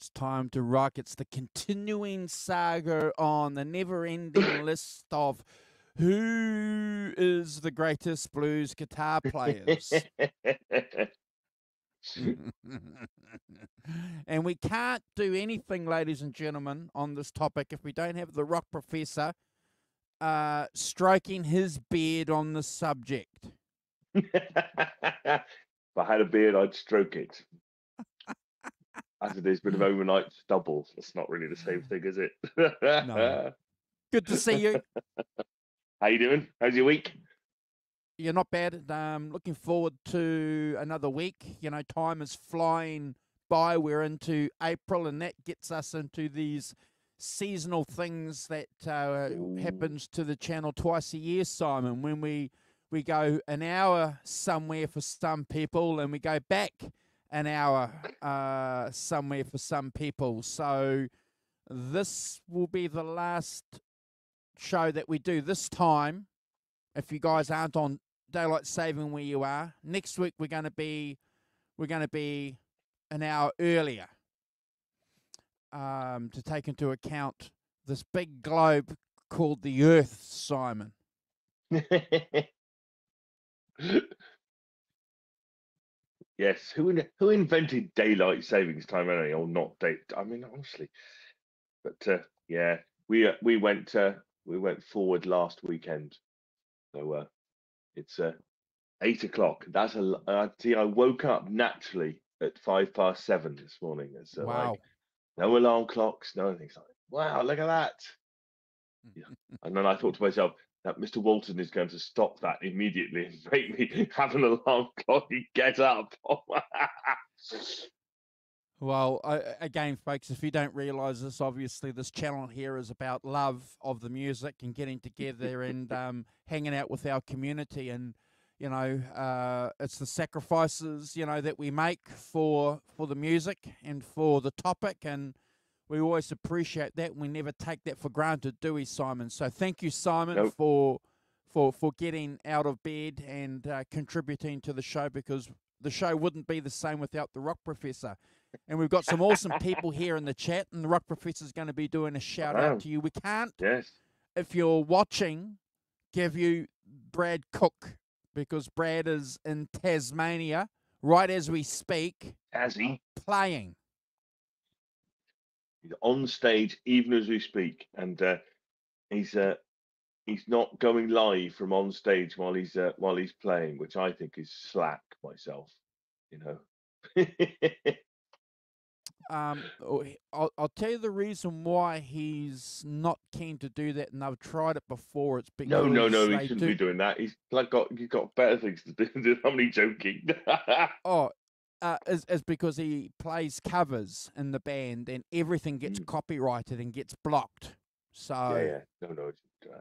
It's time to rock. It's the continuing saga on the never ending list of who is the greatest blues guitar players. and we can't do anything, ladies and gentlemen, on this topic if we don't have the rock professor uh, stroking his beard on the subject. if I had a beard, I'd stroke it. As it is, bit of overnight stubble. It's not really the same thing, is it? No. Good to see you. How you doing? How's your week? You're not bad. Um, looking forward to another week. You know, time is flying by. We're into April, and that gets us into these seasonal things that uh, happens to the channel twice a year, Simon. When we we go an hour somewhere for some people, and we go back an hour uh, somewhere for some people. So this will be the last show that we do this time. If you guys aren't on daylight saving where you are, next week we're going to be we're going to be an hour earlier um, to take into account this big globe called the Earth, Simon. yes. Who in, who invented daylight savings time anyway, or not date? I mean, honestly. But uh, yeah, we uh, we went uh, we went forward last weekend, so uh, it's uh, eight o'clock. That's a. Uh, see, I woke up naturally at five past seven this morning. It's uh, wow. like no alarm clocks, no anything. Like, wow, look at that. Yeah. And then I thought to myself, that Mr. Walton is going to stop that immediately and make me have an alarm clock and get up. Well, I, again, folks, if you don't realise this, obviously this channel here is about love of the music and getting together and um, hanging out with our community. And you know, uh, it's the sacrifices you know that we make for for the music and for the topic, and we always appreciate that. We never take that for granted, do we, Simon? So thank you, Simon, Nope. for for for getting out of bed and uh, contributing to the show because the show wouldn't be the same without the rock professor. And we've got some awesome people here in the chat, and the rock professor is going to be doing a shout Wow. out to you. We can't, yes. if you're watching, give you Brad Cook because Brad is in Tasmania right as we speak, Has he? playing. He's on stage even as we speak, and uh, he's uh, he's not going live from on stage while he's uh, while he's playing, which I think is slack myself. You know. Um, oh, I'll, I'll tell you the reason why he's not keen to do that, and I've tried it before. It's because no, no, no, he shouldn't do, be doing that. He's like got he's got better things to do. I'm only joking. Oh, uh, is, is because he plays covers in the band and everything gets Mm. copyrighted and gets blocked. So, yeah, yeah. No, no. uh,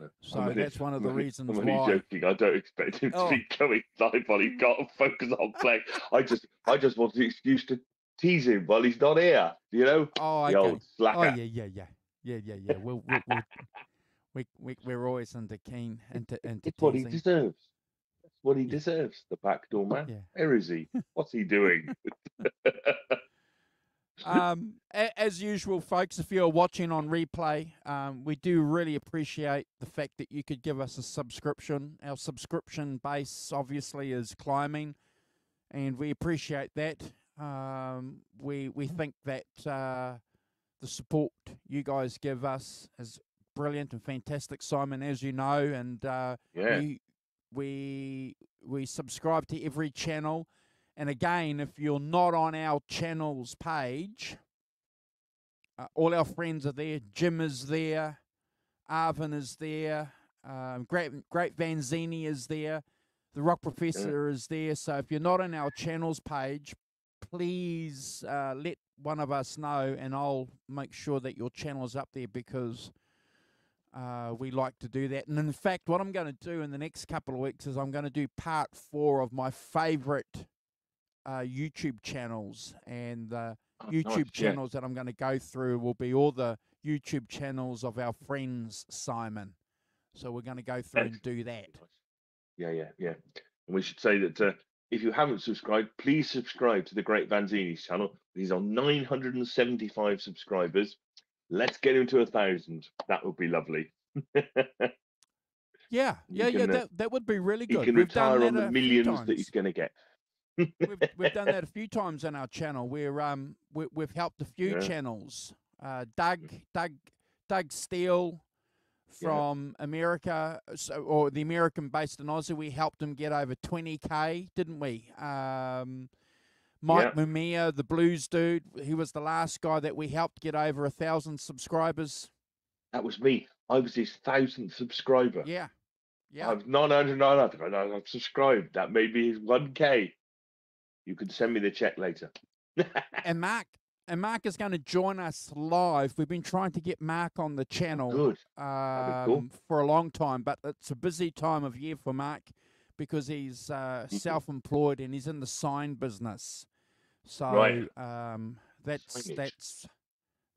no. so only- that's one of the I'm reasons I'm only why. joking. I don't expect him Oh. to be going live while he's got to focus on playing. I just, I just want the excuse to tease him while he's not here. You know, Oh, the old slacker. Oh, yeah, yeah, yeah, yeah, yeah, yeah. We'll, we'll, we'll, we, we, we're always into keen, into, into It's what he deserves. What he Yeah. deserves. The backdoor man. Yeah. Where is he? What's he doing? um, as usual, folks, if you're watching on replay, um, we do really appreciate the fact that you could give us a subscription. Our subscription base obviously is climbing, and we appreciate that. Um, we we think that uh, the support you guys give us is brilliant and fantastic, Simon, as you know, and uh, yeah. We we subscribe to every channel. And again if you're not on our channels page uh, all our friends are there. Jim is there. Arvin is there. Um, great great vanzini is there. The rock professor is there. So if you're not on our channels page please uh, let one of us know and i'll make sure that your channel is up there because uh, we like to do that. And in fact, what I'm going to do in the next couple of weeks is I'm going to do part four of my favorite uh, YouTube channels. And the Oh, YouTube nice, yeah. channels that I'm going to go through will be all the YouTube channels of our friends, Simon. So we're going to go through and do that. Yeah, yeah, yeah. And we should say that uh, if you haven't subscribed, please subscribe to the Great Vanzini's channel. He's on 975 subscribers. Let's get him to a thousand. That would be lovely. Yeah, yeah, yeah. can, uh, That that would be really good. he can We've done retire on the millions that he's going to get. we've, we've done that a few times on our channel where um we, we've helped a few Yeah. channels. Uh, Doug Doug Doug Steele Yeah. from America, so, or the American based in Aussie, we helped him get over twenty k, didn't we? Um, Mike Mumia, the blues dude, he was the last guy that we helped get over a thousand subscribers. That was me. I was his thousandth subscriber. Yeah, yeah. I've 999. and I've subscribed. That made me his 1K. You can send me the check later. and Mark and Mark is going to join us live. We've been trying to get Mark on the channel. Good. um, cool. for a long time, but it's a busy time of year for Mark because he's uh, Mhm. self-employed and he's in the sign business. So Right. um, that's Signage. that's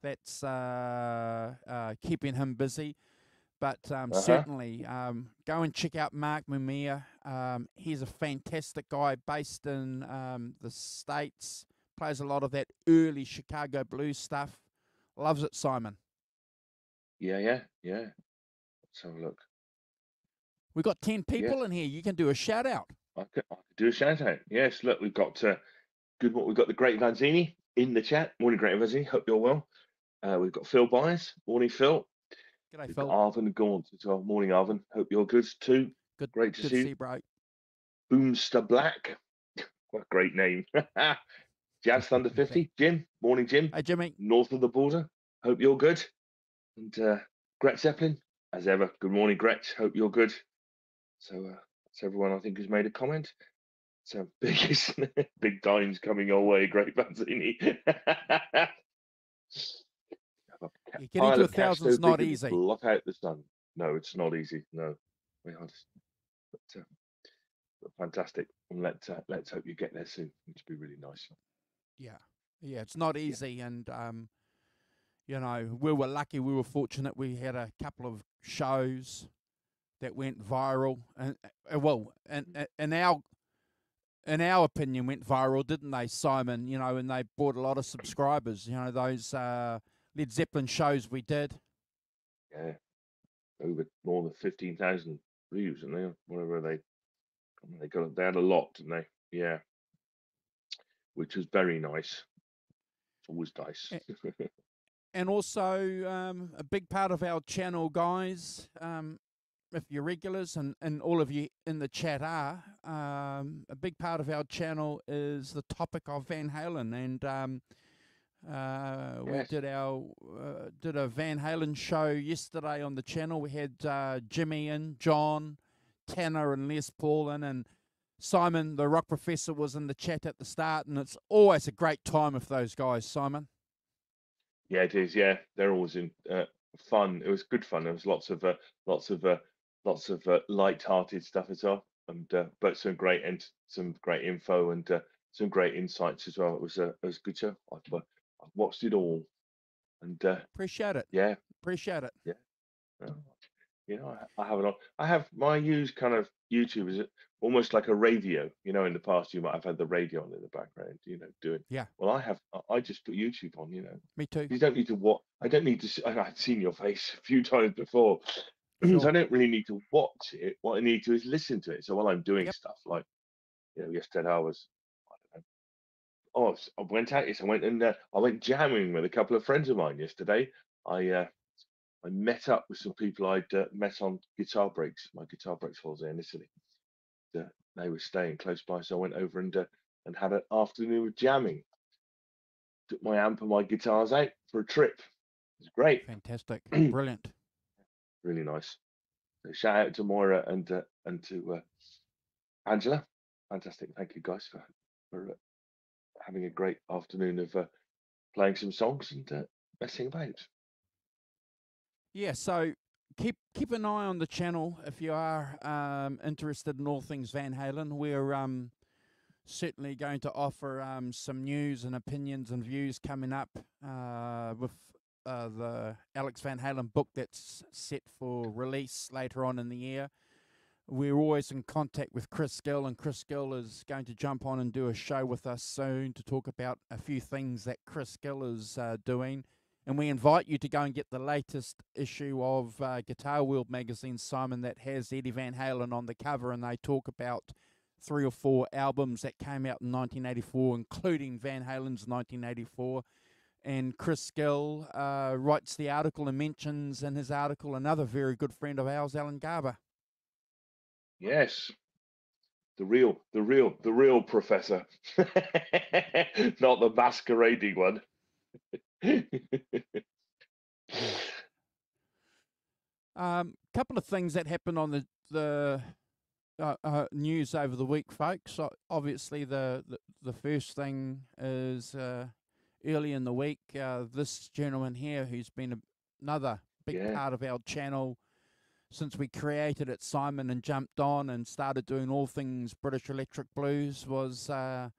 that's uh, uh, keeping him busy. But um, Uh-huh. certainly, um, go and check out Mark Mumia. Um, he's a fantastic guy based in um, the States, plays a lot of that early Chicago blues stuff. Loves it, Simon. Yeah, yeah, yeah. Let's have a look. We've got 10 people in here. You can do a shout out. I could, I could do a shout out. Yes, look, we've got uh, good. We've got the Great Vanzini in the chat. Morning, Great Vanzini. Hope you're well. Uh, we've got Phil Byers. Morning, Phil. We've got Phil. Arvin Gaunt as well. Morning, Arvin. Hope you're good too. Good, Great to good see to see you, bro. Boomster Black. What a great name. Jazz Thunder 50. Jim. Morning, Jim. Hey, Jimmy. north of the border. Hope you're good. And uh, Gret Zeppelin, as ever. Good morning, Gret. Hope you're good. So uh, that's everyone I think who's made a comment. So big, big times coming your way, Great Vanzini. Yeah, getting to a thousand's not easy. Block out the sun. No, it's not easy. No, very hard. But, uh, but fantastic. And let uh, let's hope you get there soon, which would be really nice. Yeah, yeah, it's not easy, and um, you know, we were lucky. We were fortunate. We had a couple of shows that went viral, and uh, well, and uh, in our in our opinion, went viral, didn't they, Simon? You know, and they brought a lot of subscribers. You know, those uh, Led Zeppelin shows we did. Yeah, over more than fifteen thousand views, and they whatever they they got they had a lot, didn't they? Yeah, which was very nice. It's always nice. and also um, a big part of our channel, guys. Um, if you're regulars and, and all of you in the chat are, um, a big part of our channel is the topic of Van Halen, and um, uh, we did our uh, did a Van Halen show yesterday on the channel. We had uh, Jimmy in, John, Tanner, and Les Paul in, and Simon, the rock professor, was in the chat at the start, and it's always a great time with those guys, Simon. yeah, it is. Yeah, they're always in uh, fun. It was good fun. There was lots of uh, lots of uh, lots of uh, light-hearted stuff as well, and uh, but some great and some great info and uh, some great insights as well. It was a it was a good show. I've, uh, I've watched it all, and uh, Appreciate it. yeah, Appreciate it. Oh, You know, I, I have it on. I have my use kind of YouTube is almost like a radio. You know, in the past you might have had the radio on in the background. You know, doing. Yeah. Well, I have. I- I just put YouTube on. You know, Me too. you don't need to watch. I don't need to. I've seen your face a few times before, so I don't really need to watch it. What I need to is listen to it. So while I'm doing Yep. stuff like, you know, yesterday I was. I don't know. Oh, I went out. Yes, I went and uh, I went jamming with a couple of friends of mine yesterday. I uh, I met up with some people I'd uh, met on guitar breaks, my guitar breaks holiday in Italy. They were staying close by, so I went over and uh, and had an afternoon of jamming. Took my amp and my guitars out for a trip. It was great, Fantastic. Brilliant. Really nice. So shout out to Moira and uh, and to uh, Angela. Fantastic. Thank you guys for for uh, having a great afternoon of uh, playing some songs and uh, messing about. Yeah, so keep keep an eye on the channel if you are um, interested in all things Van Halen. We're um, certainly going to offer um, some news and opinions and views coming up uh, with uh, the Alex Van Halen book that's set for release later on in the year. we're always in contact with Chris Gill, and Chris Gill is going to jump on and do a show with us soon to talk about a few things that Chris Gill is uh, doing. And we invite you to go and get the latest issue of uh, Guitar World magazine, Simon, that has Eddie Van Halen on the cover, and they talk about three or four albums that came out in 1984, including Van Halen's 1984. And Chris Gill uh, writes the article and mentions in his article another very good friend of ours, Alan Garber. Yes. The real, the real, the real professor, not the masquerading one. Um, couple of things that happened on the the uh, uh, news over the week, folks. Obviously, the, the the first thing is uh, early in the week. Uh, this gentleman here, who's been a, another big Yeah. part of our channel since we created it, Simon, and jumped on and started doing all things British Electric Blues, was uh,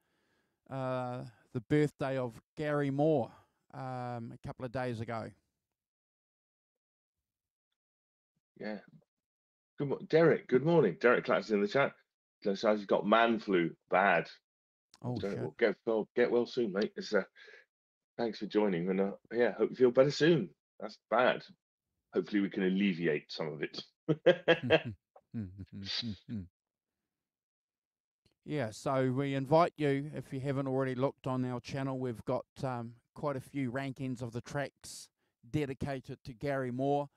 uh, the birthday of Gary Moore um, a couple of days ago. Yeah. Good morning, Derek. Good morning. Derek Clatt's in the chat. Says he's got man flu. Bad. Oh, Derek, shit. well, get well, get well soon, mate. It's uh, thanks for joining, and uh, yeah, hope you feel better soon. That's bad. Hopefully, we can alleviate some of it. yeah, so we invite you, if you haven't already looked on our channel, we've got um, quite a few rankings of the tracks dedicated to Gary Moore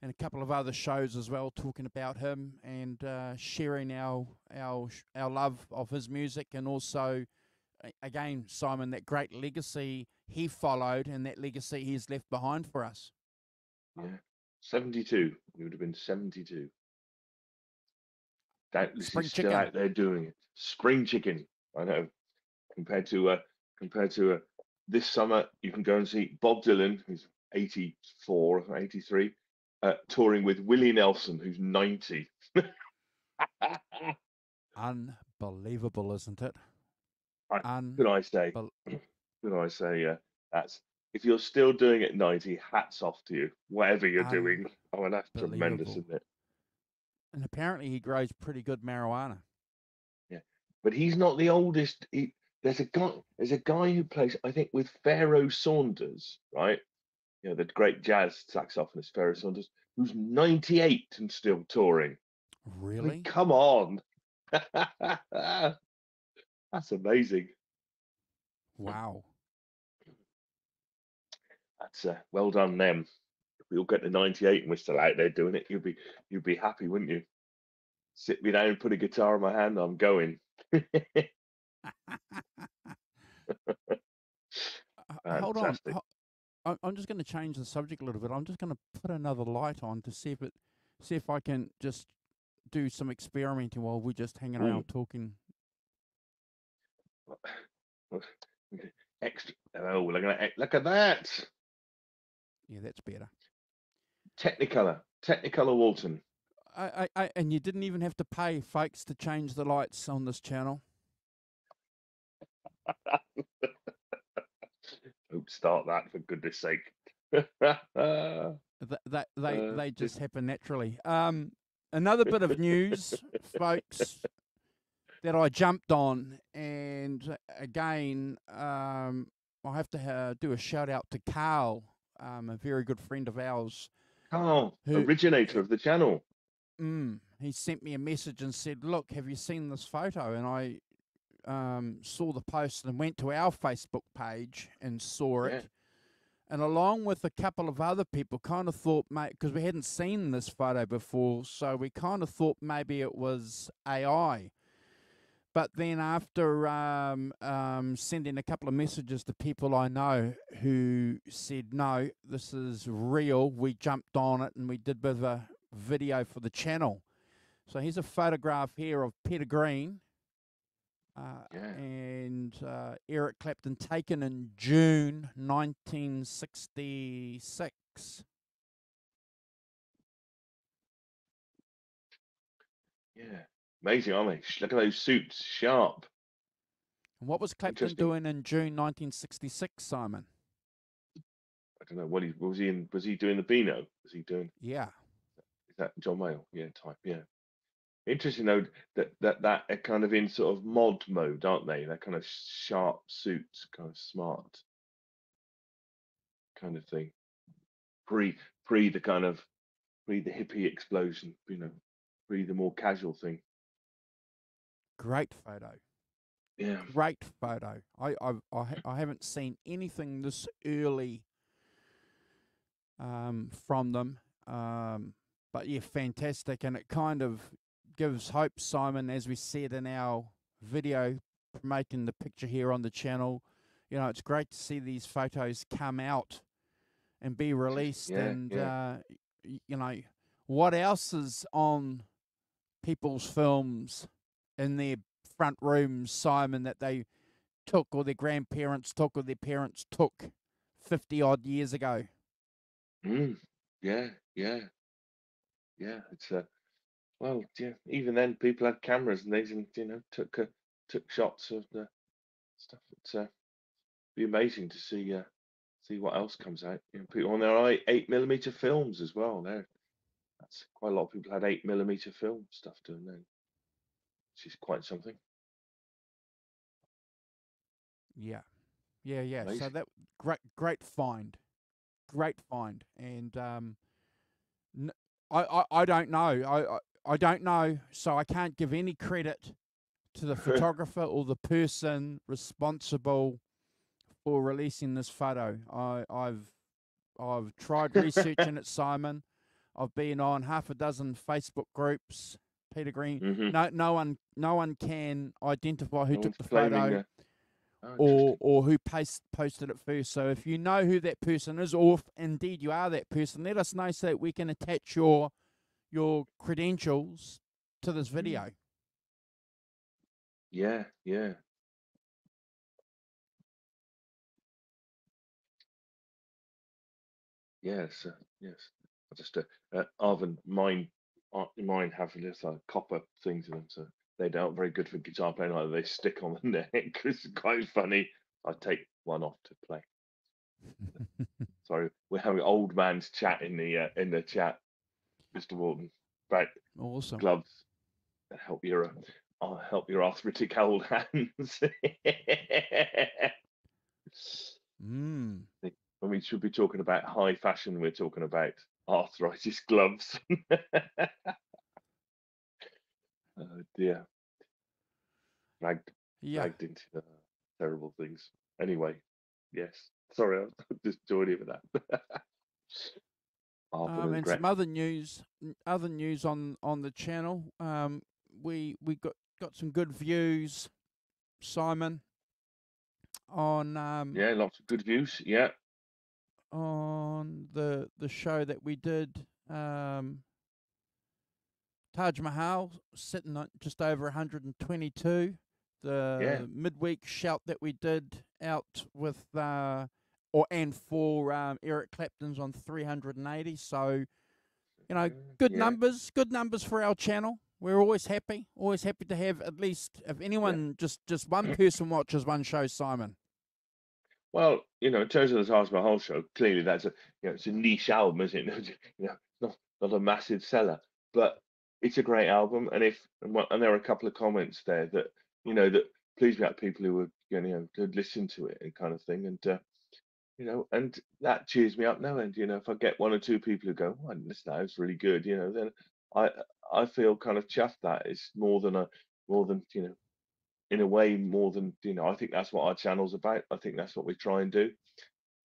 and a couple of other shows as well talking about him and uh, sharing our, our, our love of his music and also, again, Simon, that great legacy he followed and that legacy he's left behind for us. yeah, seventy-two. He would have been seventy-two. Doubtless Spring he's still out there doing it. Spring chicken. I know. Compared to uh, compared to uh, this summer, you can go and see Bob Dylan, who's 84 or 83, uh, touring with Willie Nelson, who's 90. Unbelievable, isn't it? I- Un- Could I say? Could I say? Uh, that's if you're still doing it 90, hats off to you. Whatever you're doing. Oh, and that's tremendous, isn't it? and apparently he grows pretty good marijuana. Yeah, but he's not the oldest. He, there's a guy. There's a guy who plays, I think, with Pharoah Sanders, right? You know, the great jazz saxophonist Pharoah Sanders, who's 98 and still touring. I mean, Really? come on. That's amazing. Wow. That's uh, well done them. If we all get to 98 and we're still out there doing it, you'd be you'd be happy, wouldn't you? Sit me down, put a guitar in my hand, I'm going. Uh, Hold on. I'm just going to change the subject a little bit. I'm just going to put another light on to see if it, see if I can just do some experimenting while we're just hanging Mm. around talking. Extra. Oh, look at that! Look at that! Yeah, that's better. Technicolor, Technicolor Walton. I, I, I, and you didn't even have to pay folks to change the lights on this channel. Don't start that for goodness sake. Th- That they Uh, they just happen naturally. Um, another bit of news, folks, that I jumped on, and again, um, I have to uh, do a shout out to Carl, um, a very good friend of ours. Carl, Who- originator of the channel. Mm, he sent me a message and said, "Look, have you seen this photo?" And I um, saw the post and went to our Facebook page and saw it. And along with a couple of other people, kind of thought, mate, because we hadn't seen this photo before, so we kind of thought maybe it was AI. But then after um, um, sending a couple of messages to people I know who said, no, this is real, we jumped on it and we did a bit of a video for the channel. So here's a photograph here of Peter Green uh, Yeah. and uh, Eric Clapton taken in June 1966. Yeah. Amazing, aren't they? Look at those suits, sharp. And what was Clapton doing in June 1966, Simon? I don't know what he was he in. Was he doing the Beano? Was he doing? Yeah. Is that John Mayall? Yeah, type. Yeah, interesting though that that that are kind of in sort of mod mode, aren't they? They're kind of sharp suits, kind of smart kind of thing. Pre pre the kind of pre the hippie explosion, you know, pre the more casual thing. Great photo. Yeah. Great photo. I I ha- I haven't seen anything this early um, from them. Um, but yeah, fantastic, and it kind of gives hope, Simon, as we said in our video promoting the picture here on the channel. You know, it's great to see these photos come out and be released, Yeah, and yeah. uh, y- you know, what else is on people's films in their front rooms, Simon, that they took or their grandparents took or their parents took fifty odd years ago. Mm, yeah, yeah, yeah. It's a, well, yeah. Even then, people had cameras and and you know, took uh, took shots of the stuff. It's uh, be amazing to see uh, see what else comes out. You know, people on their eye eight millimeter films as well. There, that's quite a lot of people had eight millimeter film stuff doing then, is quite something. Yeah, yeah, yeah. So Amazing. that great, great find, great find, and um, n- I, I, I don't know, I, I, I don't know, so I can't give any credit to the photographer or the person responsible for releasing this photo. I, I've, I've tried researching it, Simon. I've been on half a dozen Facebook groups. Peter Green. hmm No, no one, no one can identify who No took the photo oh, or or who post, posted it first. So if you know who that person is, or if indeed you are that person, let us know so that we can attach your your credentials to this Mm. video. Yeah, yeah. Yes, uh, yes. I just uh, uh, Arvin, mine, mine have this uh, copper things in them, so they aren't very good for guitar playing. Either they stick on the neck. it's quite funny. I take one off to play. Sorry, we're having old man's chat in the uh, in the chat, Mr. Walton. Right, awesome. gloves that help your uh, help your arthritic old hands. Mm. when we should be talking about high fashion, we're talking about arthritis gloves. oh dear. Dragged, Yeah. dragged into the terrible things. Anyway, yes. Sorry, I was just joining with that. Um, and some other news, n- other news on on the channel. Um, we we got got some good views, Simon, on um yeah, lots of good views. Yeah. On the the show that we did um Taj Mahal sitting at just over 122 the midweek shout that we did out with uh or and for um, Eric Clapton's on 380 so you know uh, good yeah. numbers good numbers for our channel. We're always happy always happy to have at least if anyone just just one person watches one show Simon Well, you know, in terms of the Taj Mahal show, clearly that's a you know it's a niche album, isn't it? you know, not not a massive seller, but it's a great album. And if and, what, and there are a couple of comments there that you know that pleased me about people who would you know to listen to it and kind of thing, and uh, you know, and that cheers me up now. And you know, if I get one or two people who go, "Oh, listen, that, was really good," you know, then I I feel kind of chuffed that it's more than a more than you know in a way more than you know i think that's what our channel's about. I think that's what we try and do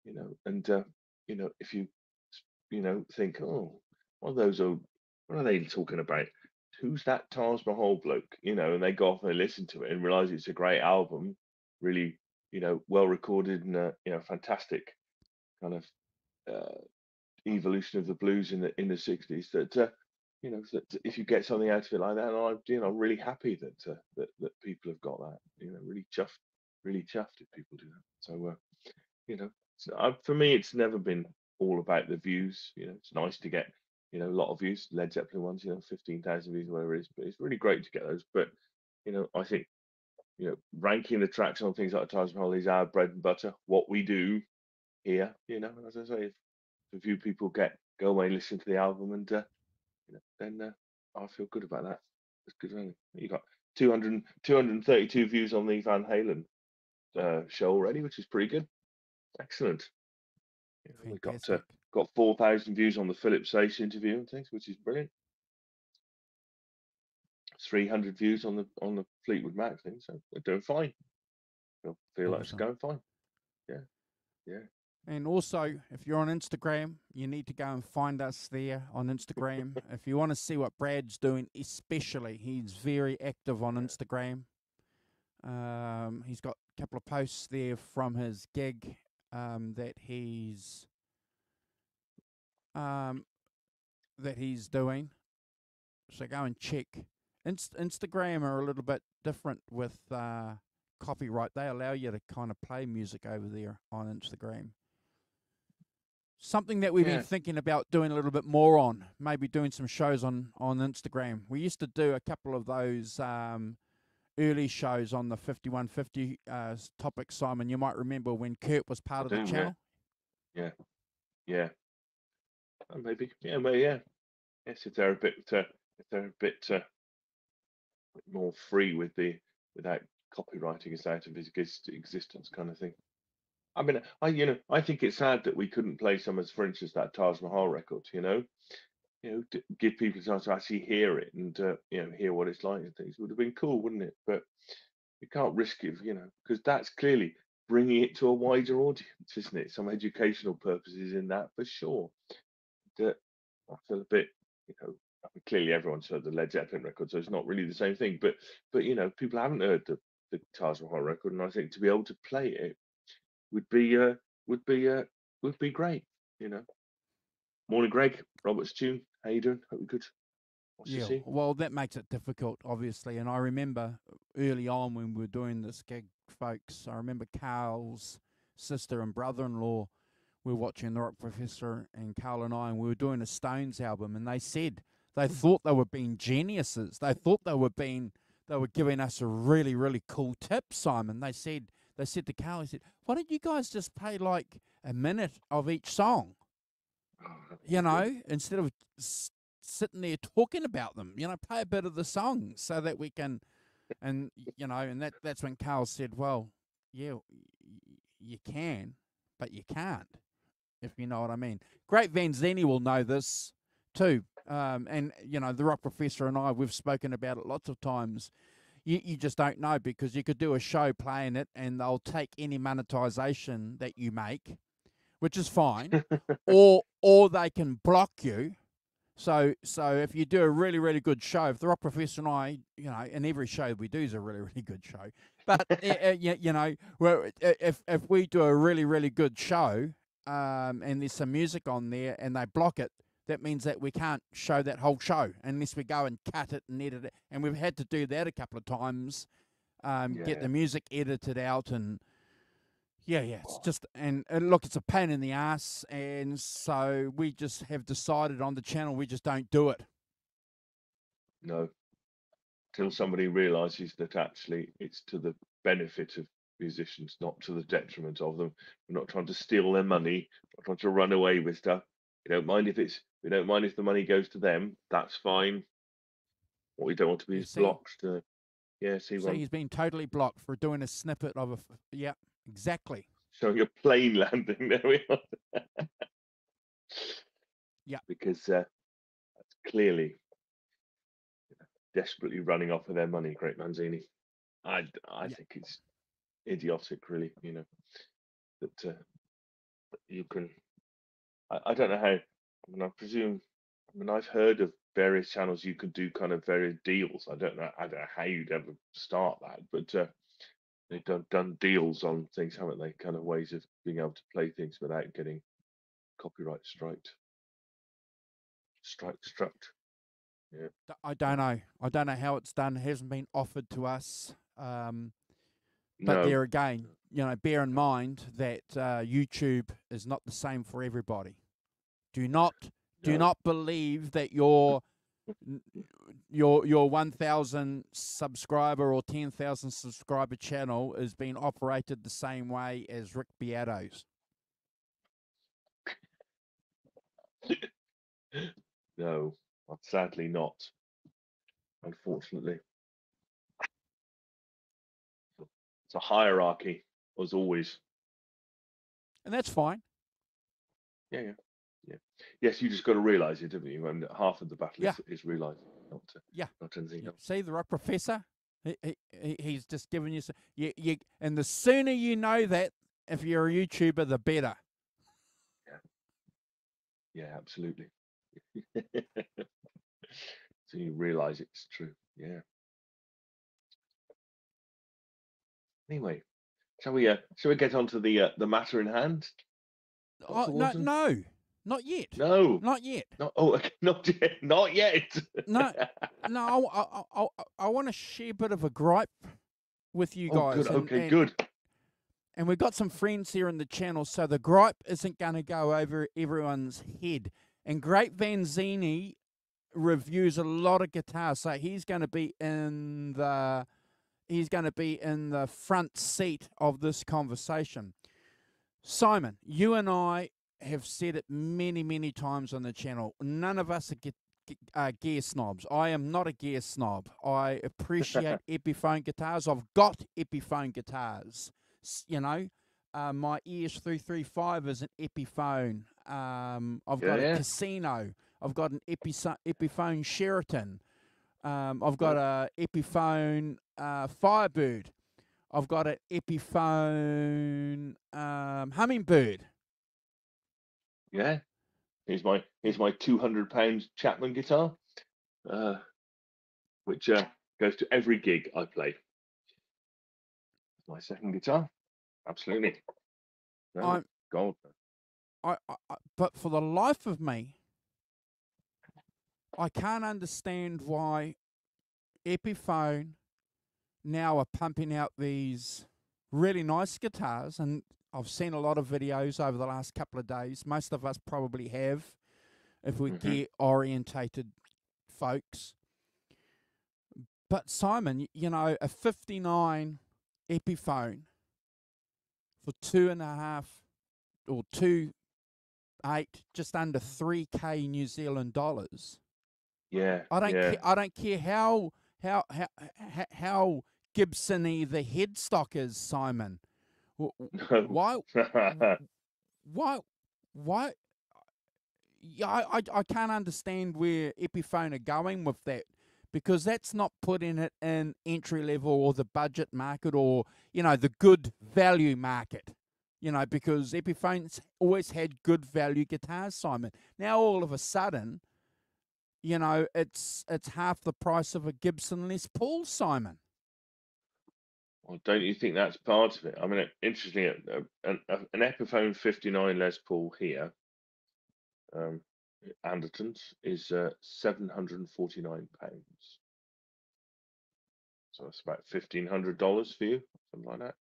you know and uh, you know if you you know think oh what are those old what are they talking about? Who's that Taj Mahal bloke? You know and they go off and they listen to it and realize it's a great album really you know well recorded and uh, you know fantastic kind of uh, evolution of the blues in the in the 60s that uh, you know that if you get something out of it like that and i'm you know really happy that uh, that that people have got that you know really chuffed really chuffed if people do that so uh, you know it's, uh, for me it's never been all about the views you know it's nice to get you know a lot of views led zeppelin ones you know 15,000 views whatever it is but it's really great to get those but you know i think you know ranking the tracks on things like Taj Mahal is our bread and butter what we do here you know as i say if a few people get go away listen to the album and uh, you know, then uh, I feel good about that. That's good. You got 200, 232 views on the Van Halen uh, show already, which is pretty good. Excellent. Yeah, we got uh, got 4,000 views on the Philip Sayce interview and things, which is brilliant. 300 views on the on the Fleetwood Mac thing, so we're doing fine. Feel, feel like it's going fine. Yeah, yeah. And also, if you're on Instagram, you need to go and find us there on Instagram. if you want to see what Brad's doing, especially, he's very active on Instagram. Um, he's got a couple of posts there from his gig um, that he's um, that he's doing. So go and check. Inst- Instagram are a little bit different with uh, copyright. They allow you to kind of play music over there on Instagram. Something that we've Yeah. been thinking about doing a little bit more on, maybe doing some shows on on Instagram. We used to do a couple of those um, early shows on the 5150 uh, topic, Simon. You might remember when Kurt was part of do, the yeah. channel. Yeah. Uh, maybe. Yeah, maybe, yeah. Yes, if they're a bit uh, if they're a bit uh, bit more free with the without copywriting us out of his existence kind of thing. I mean, I you know, I think it's sad that we couldn't play some as, for instance, that Taj Mahal record. You know, you know, to give people a chance to actually hear it and uh, you know hear what it's like and things would have been cool, wouldn't it? But you can't risk it, you know, because that's clearly bringing it to a wider audience, isn't it? Some educational purposes in that for sure. That I feel a bit, you know, clearly everyone's heard the Led Zeppelin record, so it's not really the same thing. But but you know, people haven't heard the the Taj Mahal record, and I think to be able to play it would be uh would be uh would be great. You know. Morning, Greg. Robert's tune. How you doing? Hope you're good. What's Yeah, well, that makes it difficult, obviously. And I remember early on when we were doing this gig, folks, I remember Carl's sister and brother in law were watching The Rock Professor, and Carl and I, and we were doing a Stones album, and they said they thought they were being geniuses. They thought they were being, they were giving us a really, really cool tip, Simon. They said, they said to Carl, he said, why don't you guys just play like a minute of each song? Oh, you know, instead of s- sitting there talking about them, you know, play a bit of the song so that we can, and you know, and that that's when Carl said, well, yeah, you can, but you can't, if you know what I mean. Great Vanzini will know this too, um, and you know, the Rock Professor and I, we've spoken about it lots of times. You, you just don't know because you could do a show playing it and they'll take any monetization that you make, which is fine or or they can block you. So so if you do a really really good show, if the rock professor and I, you know, and every show we do is a really really good show, but uh, you, you know, well, uh, if if we do a really really good show, um, and there's some music on there and they block it, that means that we can't show that whole show unless we go and cut it and edit it, and we've had to do that a couple of times, um, get the music edited out and yeah, yeah. It's just and, and look, it's a pain in the ass, and so we just have decided on the channel we just don't do it. No. Till somebody realizes that actually it's to the benefit of musicians, not to the detriment of them. We're not trying to steal their money, not trying to run away with stuff. You don't mind if it's we don't mind if the money goes to them, that's fine. What we don't want to be You is see? blocked to yeah, see So one he's been totally blocked for doing a snippet of a. f- Yeah, exactly. showing a plane landing. There we are. Yeah. Because uh, that's clearly desperately running off with their money, Great Vanzini. I Yeah. think it's idiotic, really. You know that, uh, you can. I, I don't know how. I mean, I presume. I mean, I've heard of various channels you could do kind of various deals. I don't know. I don't know how you'd ever start that, but uh, they've done done deals on things, haven't they? Kind of ways of being able to play things without getting copyright striked. Strike struck. Yeah. I don't know. I don't know how it's done. It hasn't been offered to us. Um, but No. there again, you know, bear in mind that uh, YouTube is not the same for everybody. Do not do no. not believe that your your your 1000 subscriber or 10,000 subscriber channel is being operated the same way as Rick Beato's. No, sadly not. unfortunately. It's a hierarchy, as always. And that's fine. Yeah, yeah. Yes, you just got to realise it, haven't you? And half of the battle Yeah. is, is realising, not uh, Yeah. not anything Yeah, else. See the rock professor? He, he, he- he's just giving you, s- you, you, and the sooner you know that, if you're a YouTuber, the better. Yeah, yeah, absolutely. so you realise it's true. Yeah. Anyway, shall we? Uh, shall we get on to the uh, the matter in hand? Oh, no, no, not yet. No, Not yet. not oh, not yet. Not yet. No, no, I, I, I, I want to share a bit of a gripe with you oh, guys. good. and- Okay, and- good. And we've got some friends here in the channel, so the gripe isn't going to go over everyone's head. And Great Vanzini reviews a lot of guitars, so he's going to be in the he's going to be in the front seat of this conversation. Simon, you and I have said it many, many times on the channel. None of us are ge- ge- uh, gear snobs. I am not a gear snob. I appreciate Epiphone guitars. I've got Epiphone guitars. You know, uh, my ES335 is an Epiphone. Um, I've got Yeah, a. Casino. I've got an Episo- Epiphone Sheraton. Um, I've got a Epiphone uh, Firebird. I've got an Epiphone um, Hummingbird. Yeah. Here's my here's my two hundred pound Chapman guitar, uh, which uh, goes to every gig I play. My second guitar, absolutely. No, I'm, gold. I, I, I, but for the life of me, I can't understand why Epiphone now are pumping out these really nice guitars, and I've seen a lot of videos over the last couple of days. Most of us probably have, if we're Mhm. gear orientated folks. But Simon, you know, a 59 Epiphone for two and a half or two eight, just under three k New Zealand dollars. Yeah. I don't yeah. care. I don't care how how how how, how Gibsony the headstock is, Simon. W- w- No. Why why why? Yeah, I, I I can't understand where Epiphone are going with that because that's not putting it in entry level or the budget market or you know the good value market. You know because Epiphone's always had good value guitars, Simon. Now all of a sudden, you know it's it's half the price of a Gibson Les Paul, Simon. Well, don't you think that's part of it? I mean, interestingly, uh, an, uh, an Epiphone 59 Les Paul here, um, Anderton's, is uh, 749 pounds. So that's about $1,500 for you, something like that.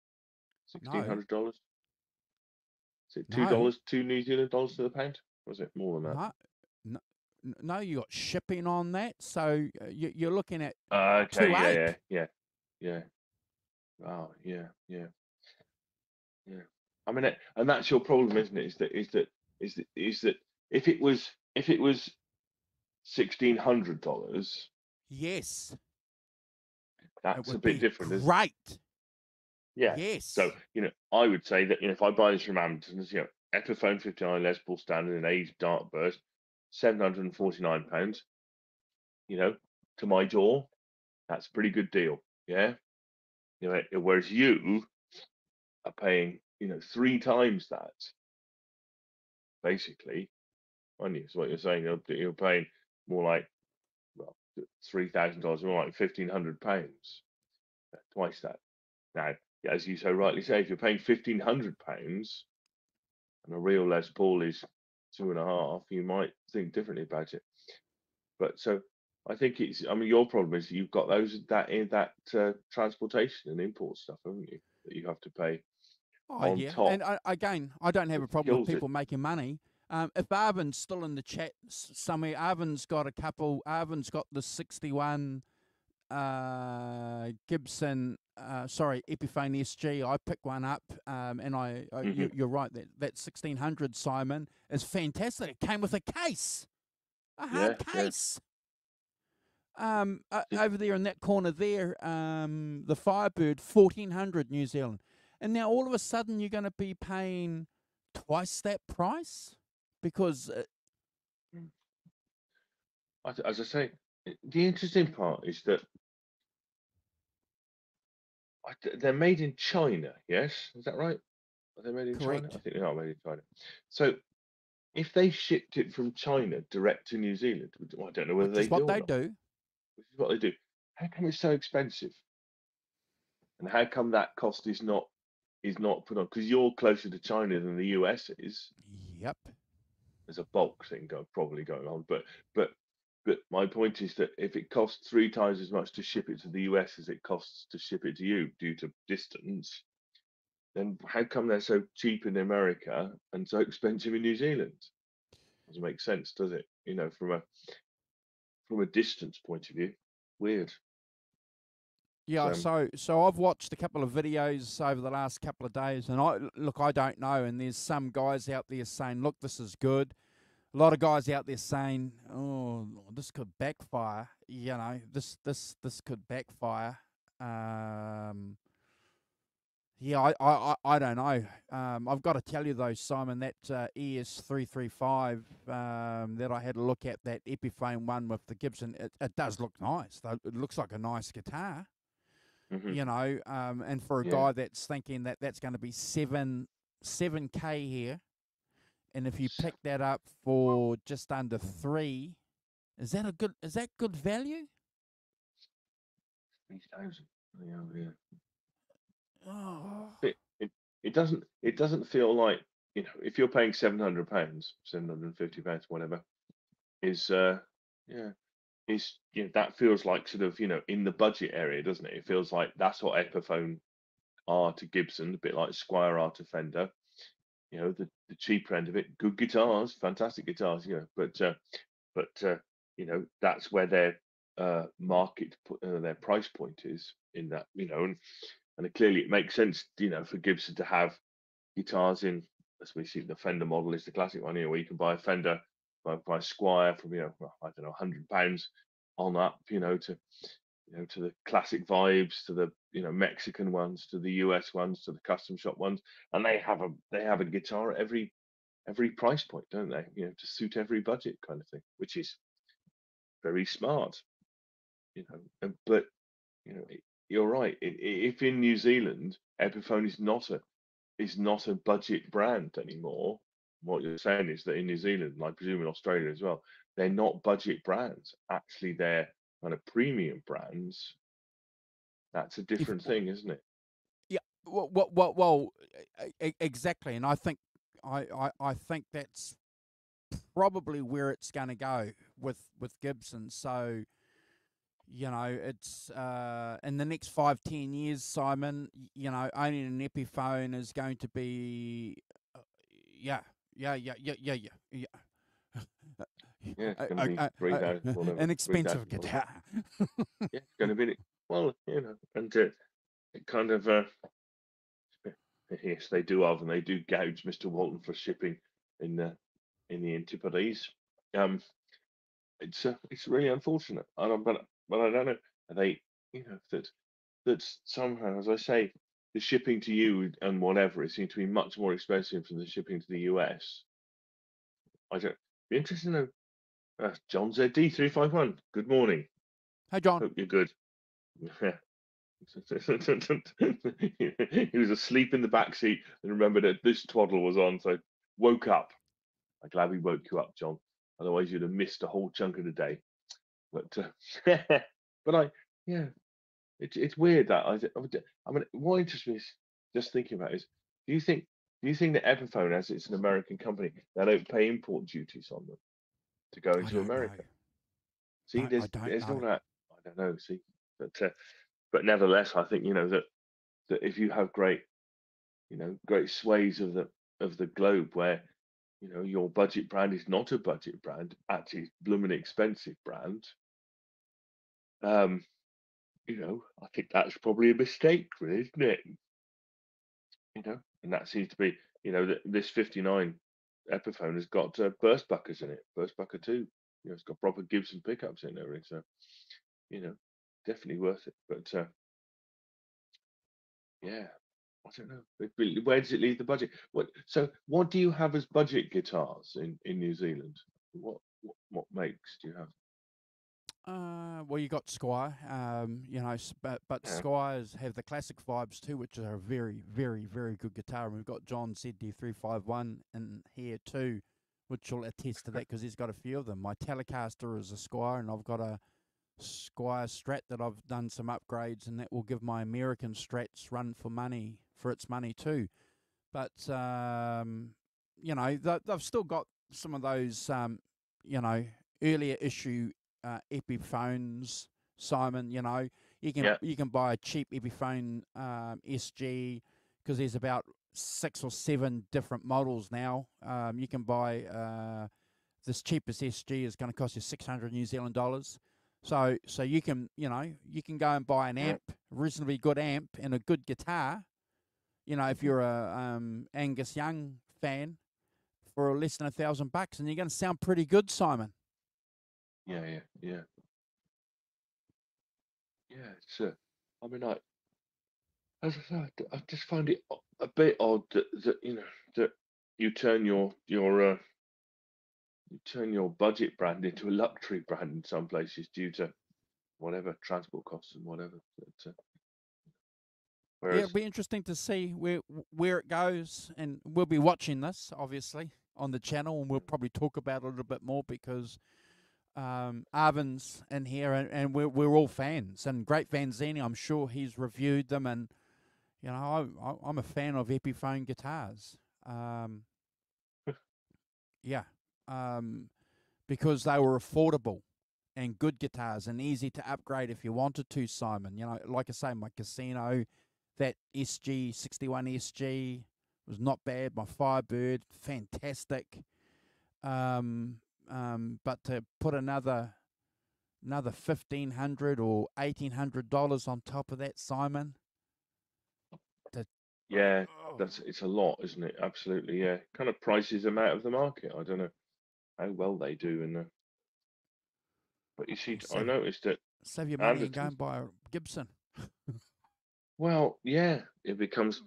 $1,600? Is it $2, two New Zealand dollars to the pound? Was it more than that? No, no, no, you got shipping on that, so uh, you, you're looking at Uh, okay, Two yeah, eight. yeah, yeah, yeah. Oh, yeah, yeah, yeah. I mean, it, and that's your problem, isn't it? Is that is that is that is that if it was if it was sixteen hundred dollars, yes, that's a bit different, isn't it? great. Yeah. Yes. So you know, I would say that you know, if I buy this from Amazon's, you know, Epiphone fifty nine Les Paul standard in age dark burst, seven hundred and forty nine pounds. You know, to my door, that's a pretty good deal. Yeah. You know, whereas you are paying, you know, three times that. Basically, aren't you? What you're saying, you're, you're paying more like well, three thousand dollars, more like fifteen hundred pounds, uh, twice that. Now, as you so rightly say, if you're paying fifteen hundred pounds, and a real Les Paul is two and a half, you might think differently about it. But so I think it's. I mean, your problem is you've got those that in that uh, transportation and import stuff, haven't you? That you have to pay. oh on yeah, top, and I, again, I don't have a problem with kills it. people making money. Um, if Arvin's still in the chat somewhere, Arvin's got a couple. Arvin's got the sixty-one uh, Gibson. Uh, sorry, Epiphone SG. I picked one up, um, and I, I you, Mhm. you're right that that sixteen hundred Simon is fantastic. It came with a case, a hard Yeah, yeah. Um, uh, over there in that corner there, um, the Firebird, fourteen hundred New Zealand, and now all of a sudden you're going to be paying twice that price because uh, As, as I say, the interesting part is that they're made in China. Yes, is that right? Are they made in China? I think they are made in China. So, if they shipped it from China direct to New Zealand, I don't know whether which they what do or they not, do. Which is what they do. How come it's so expensive? And how come that cost is not is not put on? Because you're closer to China than the US is. Yep. there's a bulk thing go, probably going on. But but but my point is that if it costs three times as much to ship it to the US as it costs to ship it to you due to distance, then how come they're so cheap in America and so expensive in New Zealand? Doesn't make sense, does it? You know, from a from a distance point of view, weird. Yeah, So- so so I've watched a couple of videos over the last couple of days, and I look, I don't know, and there's some guys out there saying, "Look, this is good." A lot of guys out there saying, "Oh, this could backfire." You know, this this this could backfire. Um, yeah, I, I, I don't know. Um, I've got to tell you though, Simon, that uh, ES three three five um, that I had a look at that Epiphone one with the Gibson, it, it does look nice. though. It looks like a nice guitar Mhm. you know, um, and for a Yeah. guy that's thinking that that's going to be seven seven k here, and if you pick that up for just under three, is that a good is that good value? Three thousand. Yeah, yeah. Oh, it, it it doesn't it doesn't feel like you know if you're paying seven hundred pounds, seven hundred and fifty pounds, whatever, is uh yeah is you know that feels like sort of you know in the budget area, doesn't it? It feels like that's what Epiphone are to Gibson, a bit like Squier are to Fender. You know the the cheaper end of it, good guitars, fantastic guitars, you know, but uh, but uh, you know that's where their uh, market uh, their price point is in that you know and and it clearly it makes sense you know for Gibson to have guitars in as we see the Fender model is the classic one here where you can buy a Fender buy a Squier from you know I don't know hundred pounds on up you know to you know to the classic vibes to the you know Mexican ones to the US ones to the custom shop ones. And they have a they have a guitar at every every price point don't they? You know to suit every budget kind of thing which is very smart you know but you know it- you're right. If in New Zealand Epiphone is not a is not a budget brand anymore what you're saying is that in New Zealand and I presume in Australia as well they're not budget brands. Actually they're kind of premium brands. That's a different thing isn't it? Well, well, well, well exactly, and I think I, I, I think that's probably where it's going to go with with Gibson. So, you know, it's uh, in the next five, ten years, Simon. You know, owning an Epiphone is going to be, uh, yeah, yeah, yeah, yeah, yeah, yeah. yeah. Yeah, it's gonna be a- a- 3,000, whatever, an expensive guitar. yeah, it's going to be well, you know, and uh, it kind of uh, yes, they do have, and they do gouge Mr. Walton for shipping in the in the Antipodes. Um, it's uh, it's really unfortunate, and I don't, but but I don't know. Are they, you know, that that somehow, as I say, the shipping to you and whatever it seems to be much more expensive than the shipping to the US. I don't. Be interested to know. Uh, John ZD three five one. Good morning. Hi, John. Hope you're good. Yeah. he was asleep in the back seat and remembered that this twaddle was on, so woke up. I'm glad we woke you up, John. Otherwise, you'd have missed a whole chunk of the day. But, uh, but I, yeah, it's it's weird that I, I mean, what interests me is just thinking about is, do you think do you think that Epiphone, as it's an American company, they don't pay import duties on them to go into America? know. See, I- I there's there's know. all that. I don't know. See, but uh, but nevertheless, I think you know that that if you have great, you know, great sways of the of the globe where you know your budget brand is not a budget brand, actually it's blooming expensive brand. Um, you know, I think that's probably a mistake, really, isn't it? You know, and that seems to be, you know, this 59 Epiphone has got uh, BurstBuckers in it, BurstBucker two. you know, it's got proper Gibson pickups in there, so you know, definitely worth it. But uh, yeah, I don't know. Where does it leave the budget? What? So, what do you have as budget guitars in in New Zealand? What what, what makes do you have? Uh, well, you got Squier, um, you know, but but yeah. Squiers have the classic vibes too, which are a very, very, very good guitar. And we've got John ZD three five one in here too, which will attest to that because he's got a few of them. My Telecaster is a Squier, and I've got a Squier Strat that I've done some upgrades, and that will give my American Strats run for money for its money too. But um, you know, they've still got some of those, um, you know, earlier issue uh, Epiphones, Simon. You know, you can you can buy a cheap Epiphone um, SG because there's about six or seven different models now. Um, you can buy uh, this cheapest SG is going to cost you six hundred New Zealand dollars. So so you can you know you can go and buy an amp, reasonably good amp, and a good guitar. You know, if mm-hmm. you're a um, Angus Young fan, for less than a thousand bucks, and you're going to sound pretty good, Simon. Yeah, yeah, yeah. Yeah, it's, uh, I mean, I, as I said, I just find it a bit odd that, that you know that you turn your your uh, you turn your budget brand into a luxury brand in some places due to whatever transport costs and whatever. But, uh, whereas, yeah, it'll be interesting to see where where it goes, and we'll be watching this obviously on the channel, and we'll probably talk about it a little bit more because um, Arvin's in here, and, and we're we're all fans, and great Vanzini. I'm sure he's reviewed them, and you know I, am a fan of Epiphone guitars. Um, yeah, um, because they were affordable and good guitars and easy to upgrade if you wanted to. Simon, you know, like I say, my casino, that SG 61 SG was not bad. My Firebird, fantastic. Um, um, but to put another another fifteen hundred or eighteen hundred dollars on top of that, Simon. To, yeah, oh. that's it's a lot, isn't it? Absolutely, yeah. Kind of prices them out of the market. I don't know how well they do in the. But you see, save, I noticed that save your money and go and buy a Gibson. well, yeah, it becomes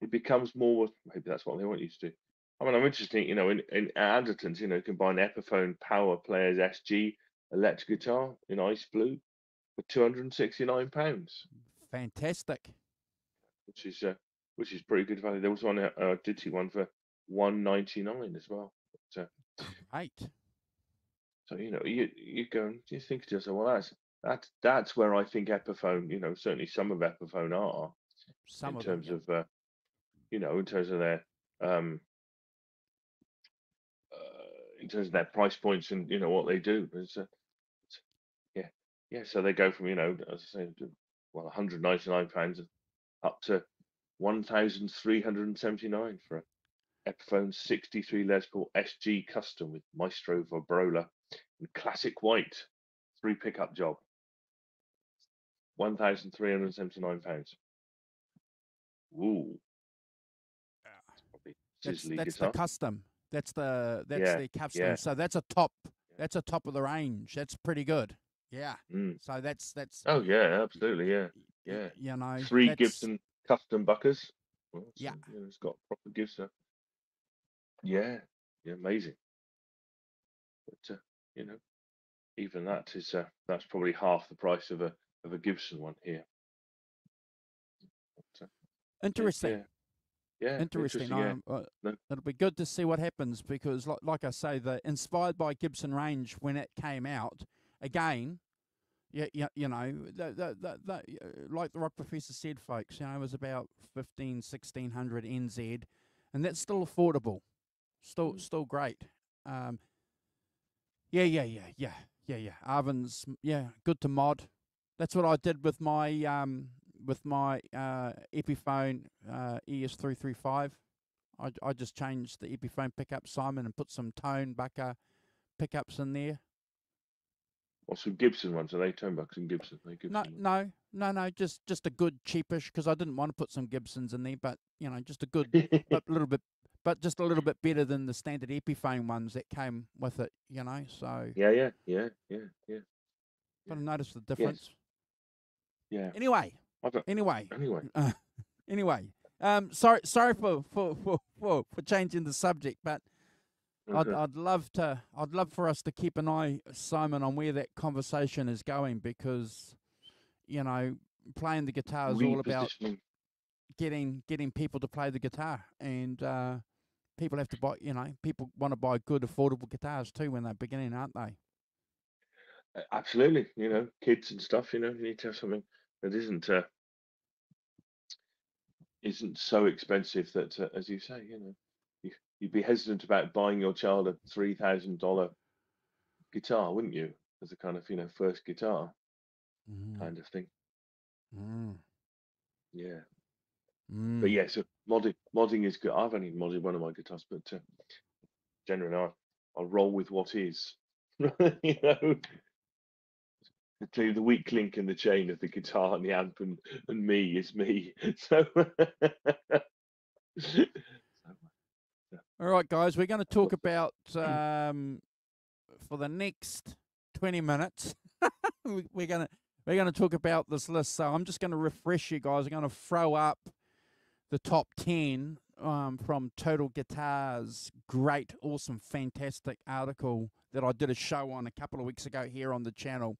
it becomes more. Maybe that's what they want you to do. I mean, I'm interested, you know, in, in Anderton's, you know, you can buy an Epiphone Power Players SG electric guitar in ice blue for two hundred and sixty nine pounds. Fantastic. Which is uh, which is pretty good value. There was one uh, I did see one for one ninety nine as well. But, uh, right. So you know, you you go you think to yourself, well, that's that's that's where I think Epiphone, you know, certainly some of Epiphone are some in terms them, yeah. of, uh, you know, in terms of their um, in terms of their price points and you know what they do. It's, uh, it's, yeah, yeah. So they go from you know, as I say, well, 199 pounds up to 1,379 for a Epiphone 63 Les Paul SG Custom with Maestro Vibrola and Classic White three pickup job. 1,379 pounds. Ooh. That's, that's the custom. That's the that's yeah, the capstone. Yeah. So that's a top. That's a top of the range. That's pretty good. Yeah. Mm. So that's that's. Oh yeah, absolutely. Yeah, yeah. You know, three Gibson Custombuckers. Well, yeah. You know, it's got proper Gibson. Yeah, yeah, amazing. But uh, you know, even that is uh, that's probably half the price of a of a Gibson one here. But, uh, Interesting. Yeah, yeah, interesting. yeah. Uh, it'll be good to see what happens because, like, like I say, the inspired by Gibson range when it came out, again, yeah, yeah, you know, the, the, the, the, uh, like the rock professor said, folks, you know, it was about 15, 1600 NZ, and that's still affordable, still, mm. still great. Um, yeah, yeah, yeah, yeah, yeah, yeah. Arvin's, yeah, good to mod. That's what I did with my um, with my uh, Epiphone uh, ES335. I, I just changed the Epiphone pickup, Simon, and put some tone Bucker pickups in there. What's some Gibson ones? Are they bucks and Gibson? They Gibson no, ones? no, no, no. Just just a good cheapish because I didn't want to put some Gibsons in there, but you know, just a good, but a little bit, but just a little bit better than the standard Epiphone ones that came with it. You know, so Yeah, yeah, yeah, yeah, yeah, got to notice the difference. yeah. Anyway, Don't, anyway, anyway, uh, anyway. Um, sorry, sorry for for, for for for changing the subject, but I'd. I'd love to I'd love for us to keep an eye, Simon, on where that conversation is going because, you know, playing the guitar is all about getting getting people to play the guitar, and uh, people have to buy. You know, people want to buy good, affordable guitars too when they're beginning, aren't they? Absolutely, you know, kids and stuff. You know, you need to have something that isn't uh, isn't so expensive that, uh, as you say, you know, you, you'd be hesitant about buying your child a three thousand dollar guitar, wouldn't you? As a kind of you know first guitar Mm, kind of thing. mm, Yeah, mm. but yeah, so modding modding is good. I've only modded one of my guitars, but uh, generally I I'll roll with what is. you know, clearly the weak link in the chain of the guitar and the amp and, and me is me. So, All right, guys, we're going to talk about um, for the next twenty minutes. we- we're going to we're going to talk about this list. So I'm just going to refresh you guys. I'm going to throw up the top ten um, from Total Guitars. Great, awesome, fantastic article that I did a show on a couple of weeks ago here on the channel.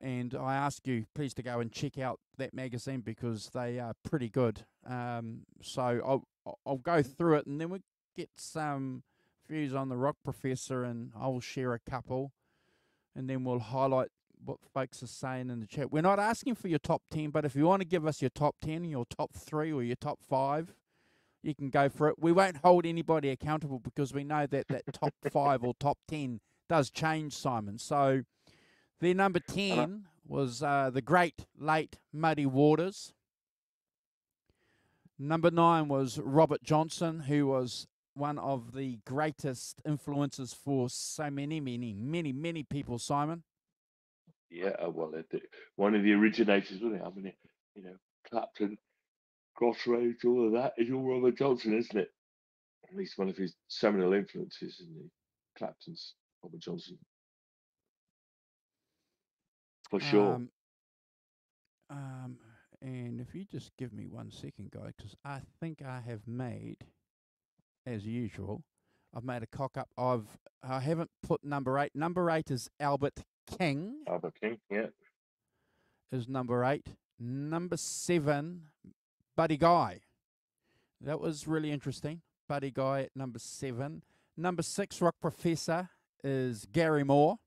And I ask you please to go and check out that magazine because they are pretty good. Um, so I'll I'll- I'll go through it and then we get some views on the Rock Professor, and I'll share a couple, and then we'll highlight what folks are saying in the chat. We're not asking for your top 10, but if you want to give us your top 10, your top three, or your top five, you can go for it. We won't hold anybody accountable because we know that that top five or top 10 does change, Simon. So their number 10 was uh, the great late Muddy Waters. Number nine was Robert Johnson, who was one of the greatest influences for so many, many, many, many people, Simon. yeah, uh, well, one of the originators, wasn't it? I mean, you know, Clapton, Crossroads, all of that is all Robert Johnson, isn't it? At least one of his seminal influences, isn't he? Clapton's Robert Johnson. For sure. Um, um, and if you just give me one second, guys, because I think I have made, as usual, I've made a cock up. I've I haven't put number eight. Number eight is Albert King. Albert King, yeah. is number eight. Number seven, Buddy Guy. That was really interesting. Buddy Guy at number seven. Number six, Rock Professor, is Gary Moore.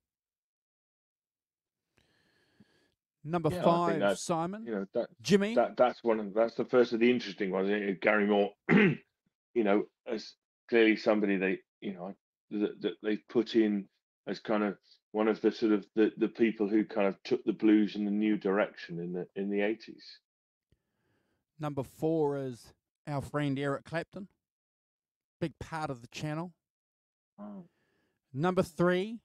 Number Yeah, five, that- Simon. You know, that Jimmy. that that's one of that's the first of the interesting ones. isn't it? Gary Moore, you know, as clearly somebody they you know that, that they put in as kind of one of the sort of the, the people who kind of took the blues in a new direction in the in the eighties. Number four is our friend Eric Clapton. Big part of the channel. Oh. Number three,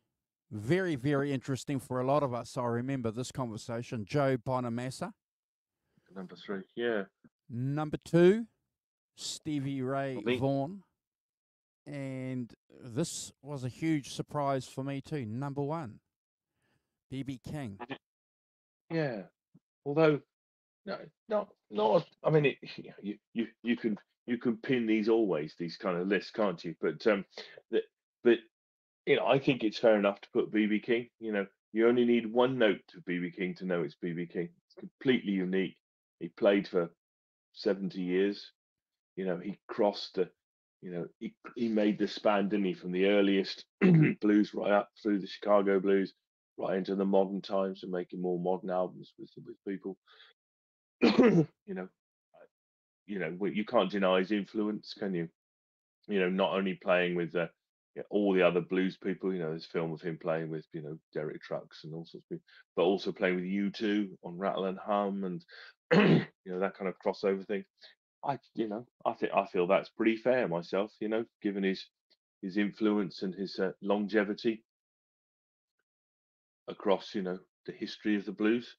very, very interesting for a lot of us. I remember this conversation. Joe Bonamassa. Number three, yeah, Number two, Stevie Ray. Vaughan. And this was a huge surprise for me too. Number one, BB King. yeah. Although, no, not not. I mean, it, you you you can you can pin these always these kind of lists, can't you? But um, the, but you know, I think it's fair enough to put BB King. You know, you only need one note to BB King to know it's BB King. It's completely unique. He played for seventy years. You know, he crossed the. You know, he he made the span, didn't he, from the earliest blues right up through the Chicago blues, right into the modern times, and making more modern albums with with people. you know, you know, you can't deny his influence, can you? You know, not only playing with uh, uh, yeah, all the other blues people, you know, this film of him playing with, you know, Derek Trucks and all sorts of people, but also playing with U2 on Rattle and Hum and, you know, that kind of crossover thing. I, you know, I think I feel that's pretty fair myself, you know, given his his influence and his uh, longevity across, you know, the history of the blues.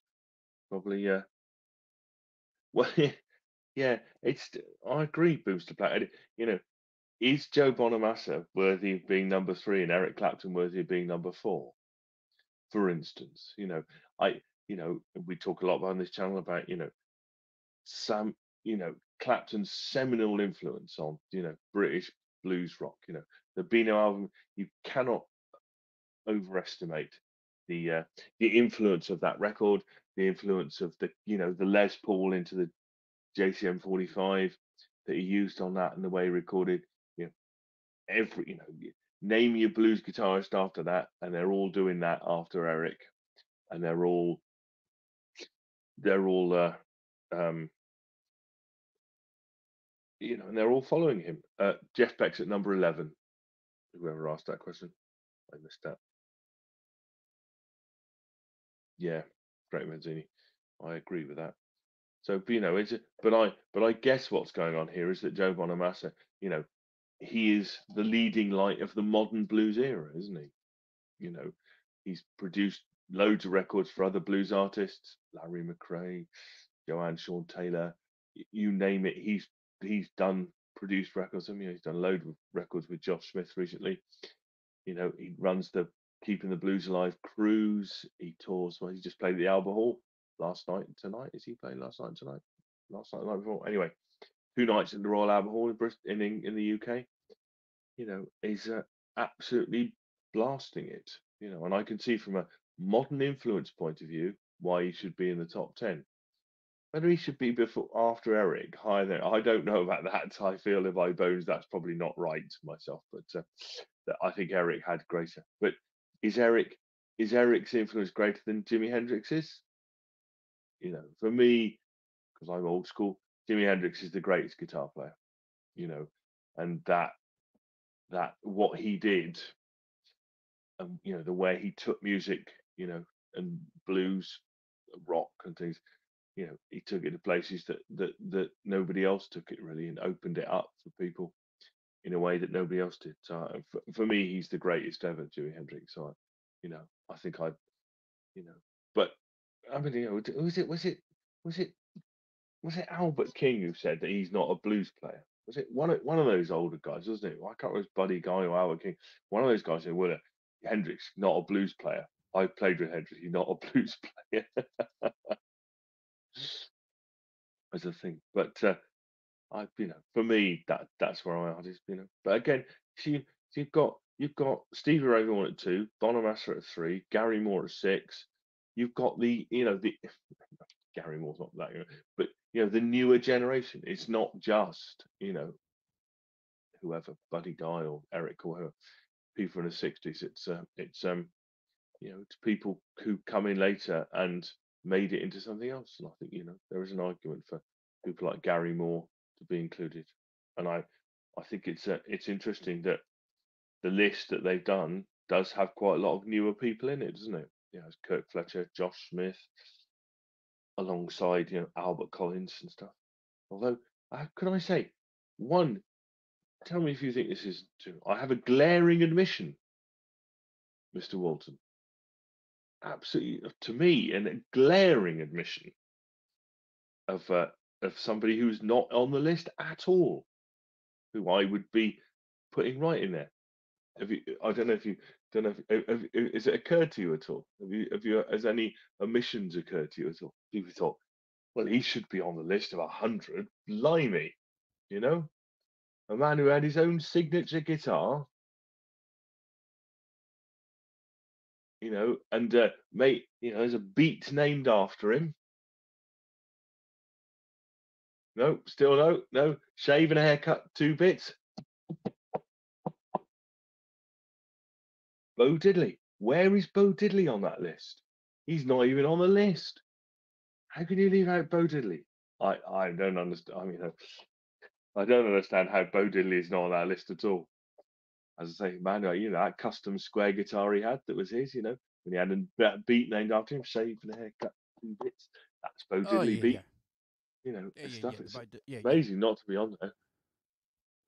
Probably, uh, well, yeah, it's. I agree, Booster Platter. You know, is Joe Bonamassa worthy of being number three and Eric Clapton worthy of being number four? For instance, you know, I, you know, we talk a lot on this channel about, you know, some, you know, Clapton's seminal influence on, you know, British blues rock. You know, the Beano album, you cannot overestimate the uh, the influence of that record, the influence of the, you know, the Les Paul into the JCM 45 that he used on that and the way he recorded every you know name your blues guitarist after that and they're all doing that after eric and they're all they're all uh um you know and they're all following him. Uh jeff beck's at number 11 whoever asked that question i missed that. Yeah great Vanzini. i agree with that. So you know it's but i but i guess what's going on here is that joe bonamassa you know he is the leading light of the modern blues era, isn't he? You know, he's produced loads of records for other blues artists, Larry McCray, Joanne Shaw Taylor, you name it. He's he's done produced records. I mean, he's done loads of records with Josh Smith recently. You know, he runs the Keeping the Blues Alive cruise. He tours. Well, he just played at the Albert Hall last night and tonight. Is he playing last night and tonight? Last night, night before. Anyway, two nights at the Royal Albert Hall in Bristol, in, in the UK. You know, is uh, absolutely blasting it. You know, and I can see from a modern influence point of view why he should be in the top ten. Whether he should be before after Eric, higher I don't know about that. I feel if I bones, that's probably not right myself, but uh, I think Eric had greater. But is Eric is Eric's influence greater than Jimi Hendrix's? You know, for me, because I'm old school, Jimi Hendrix is the greatest guitar player, you know, and that that what he did, and you know the way he took music, you know, and blues, rock, and things, you know, he took it to places that that that nobody else took it really, and opened it up for people in a way that nobody else did. So for, for me, he's the greatest ever, Jimi Hendrix. So, I, you know, I think I, you know, but I mean, you know, was it was it was it was it Albert King who said that he's not a blues player? Was it one of one of those older guys, wasn't it? I can't remember Buddy Guy or Albert King. One of those guys said, "Well, Hendrix not a blues player. I played with Hendrix. He's not a blues player." As a thing, but uh, I, you know, for me, that that's where I'm at. Is, you know, but again, see, you've got you've got Stevie Ray Vaughan at two, Bonamassa at three, Gary Moore at six. You've got the, you know, the Gary Moore's not that, but you know the newer generation. It's not just you know whoever Buddy Guy or Eric or whoever, people in the sixties. It's uh, it's um you know it's people who come in later and made it into something else. And I think you know there is an argument for people like Gary Moore to be included. And I I think it's uh, it's interesting that the list that they've done does have quite a lot of newer people in it, doesn't it? Know, Kirk Fletcher, Josh Smith, alongside you know Albert Collins and stuff. Although, uh, can I say one? Tell me if you think this is true. I have a glaring admission, Mr. Walton. Absolutely, uh, to me, a glaring admission of uh, of somebody who's not on the list at all, who I would be putting right in there. You, I don't know if you don't know. If, has it occurred to you at all? Have you, have you, has any omissions occurred to you at all? People thought, well, he should be on the list of a hundred. Blimey, you know, a man who had his own signature guitar, you know, and uh, mate, you know, there's a beat named after him. No, still no, no. Shave and a haircut, two bits. Bo Diddley. Where is Bo Diddley on that list? He's not even on the list. How can you leave out Bo Diddley? I, I don't understand. I mean, I don't understand how Bo Diddley is not on that list at all. As I say, man, you know, that custom square guitar he had that was his, you know, when he had a beat named after him, shaved and haircut two bits. That's Bo oh, Diddley oh, yeah, beat. Yeah. You know, yeah, stuff. it's amazing not to be on there.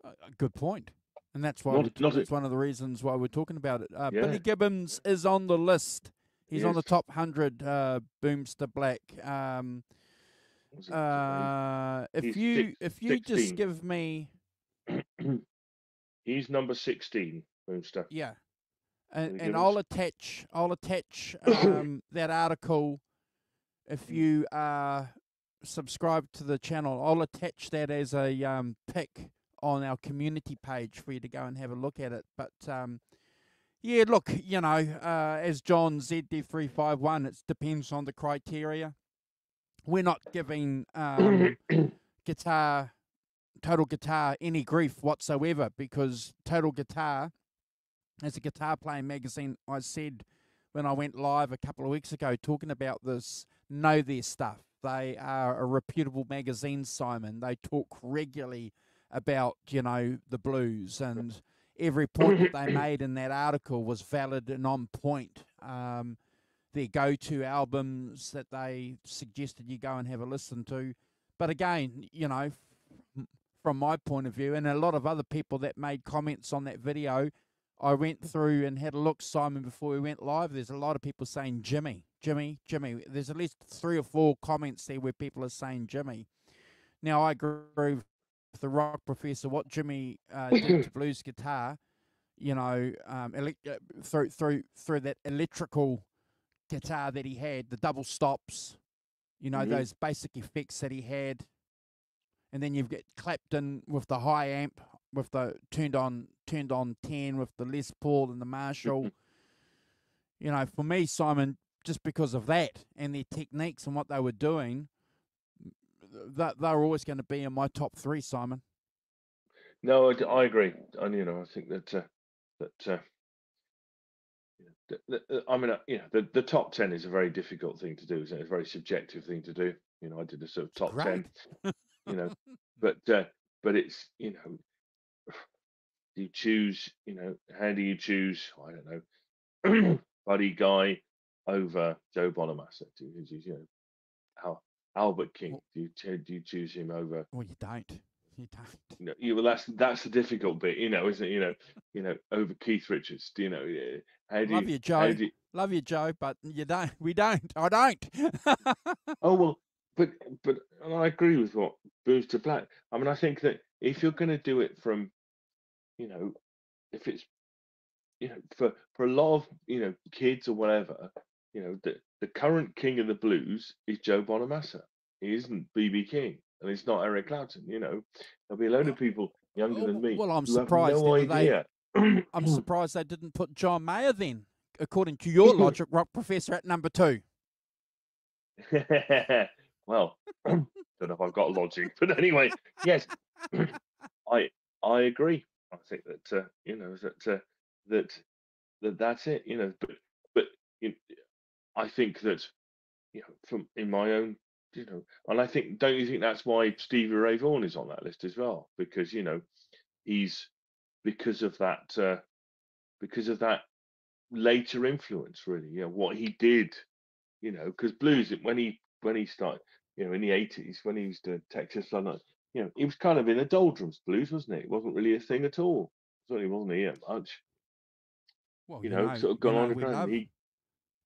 Uh, good point. And that's why not, not that's one of the reasons why we're talking about it. Uh, yeah. Billy Gibbons is on the list. He's yes. on the top hundred. Uh, Boomster Black. Um, uh, if you if you 16. just give me He's number sixteen, Boomster. Yeah, and, and? I'll attach I'll attach um, that article if Mm. you uh, subscribe to the channel. I'll attach that as a um, pic on our community page for you to go and have a look at it. But um, yeah, look, you know, uh, as John said five one, it depends on the criteria. We're not giving um, guitar total guitar any grief whatsoever because total guitar as a guitar playing magazine i said when i went live a couple of weeks ago talking about this know their stuff they are a reputable magazine simon they talk regularly about you know the blues and every point that they made in that article was valid and on point. Um, their go-to albums that they suggested you go and have a listen to. But again you know from my point of view and a lot of other people that made comments on that video i went through and had a look simon before we went live. There's a lot of people saying jimmy jimmy jimmy. There's at least three or four comments there where people are saying jimmy. Now i agree the rock professor what jimmy uh, did to blues guitar you know um, elec- uh, through through through that electrical guitar that he had the double stops you know Mhm. those basic effects that he had. And then you've got Clapton with the high amp with the turned on turned on 10 with the Les Paul and the Marshall. You know for me Simon just because of that and their techniques and what they were doing that they're always going to be in my top 3 Simon No, I agree, and you know, I think that uh, that uh, the, the, I mean, uh, you know, the, the top ten is a very difficult thing to do. Isn't it? It's a very subjective thing to do. You know, I did a sort of top ten. You know, but uh, but it's you know, you choose. You know, how do you choose? I don't know, Buddy Guy over Joe Bonamassa. Do you, do you you know, Al, Albert King? Well- Do you ch- do you choose him over? well you don't you don't you know, you, well, that's that's the difficult bit, you know, isn't it? You know, you know, over Keith Richards. Do you know? yeah, How do love you? you Joe you- love you Joe but you don't we don't I don't oh well, but but and I agree with what to Black. I mean, I think that if you're going to do it from, you know, if it's, you know, for for a lot of you know kids or whatever, you know, the the current king of the blues is Joe Bonamassa. He isn't BB King, and it's not Eric Clapton. You know, there'll be a load of people younger Oh, than me well, I'm surprised no that they- I'm surprised they didn't put John Mayer then according to your logic rock professor at number 2 well, don't know if I've got logic, but anyway, yes, I I agree. I think that uh, you know that uh, that that that's it. You know, but but you I think that you know from in my own you know, and I think don't you think that's why Stevie Ray Vaughan is on that list as well because you know he's because of that uh, because of that later influence really. You know what he did you know, because blues when he when he started, you know, in the eighties when he was doing Texas London, you know, he was kind of in the doldrums blues, wasn't it? It wasn't really a thing at all. Certainly wasn't here much. well You know, sort of you gone know, on the ground. love, He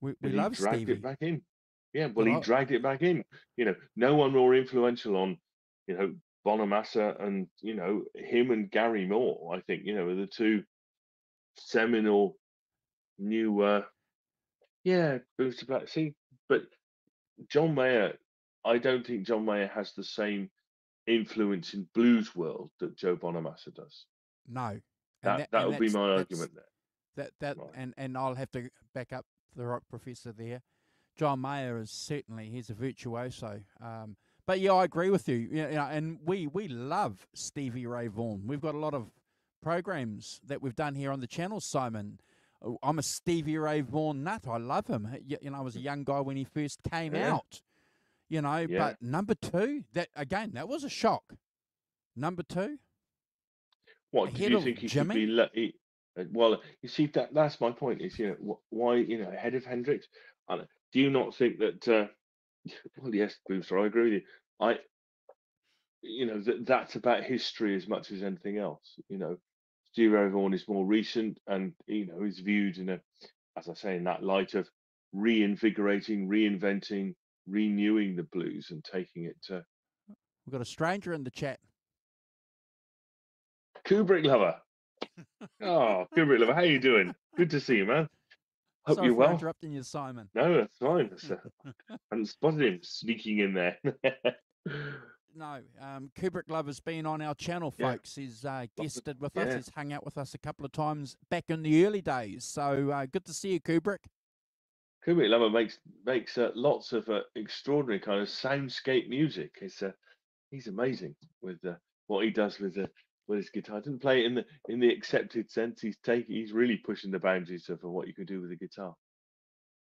we, we and he love dragged Stevie it back in. Yeah, well, he dragged it back in. You know, no one more influential on, you know, Bonamassa and you know him and Gary Moore. I think you know are the two seminal new. uh Yeah, to Black. See, but John Mayer, I don't think John Mayer has the same influence in blues world that Joe Bonamassa does. no and That that, would be my argument there. that that Right. and and I'll have to back up the rock professor there. John Mayer is certainly he's a virtuoso. Um, but yeah, I agree with you. You know, and we we love Stevie Ray Vaughan. We've got a lot of programs that we've done here on the channel. Simon, Oh, I'm a Stevie Ray Vaughan nut. I love him. You know, I was a young guy when he first came. Yeah. out. You know, Yeah. but number two, that again, that was a shock. Number two, What do ahead you think he Jimmy? should be? Uh, well, you see that that's my point. Is you know why you know ahead of Hendrix? I do you not think that? Uh, well, yes, Booster, I agree with you. I, you know, that that's about history as much as anything else. You know, Ray Vaughan is more recent, and you know is viewed in a, as I say, in that light of reinvigorating, reinventing, renewing the blues and taking it to we've got a stranger in the chat. Kubrick lover. Oh, Kubrick lover, how you doing? Good to see you, man. Hope Sorry you're for well. interrupting you, Simon. No, that's fine. That's, uh, I hadn't spotted him sneaking in there. No, um, Kubrick Lover's been on our channel, Yeah. folks. He's uh, guested with us. yeah. He's hung out with us a couple of times back in the early days. So uh, good to see you, Kubrick. Kubrick lover makes makes uh, lots of uh, extraordinary kind of soundscape music. It's uh, he's amazing with uh, what he does with the with his guitar. Didn't play it in the in the accepted sense. He's taking he's really pushing the boundaries of what you can do with a guitar.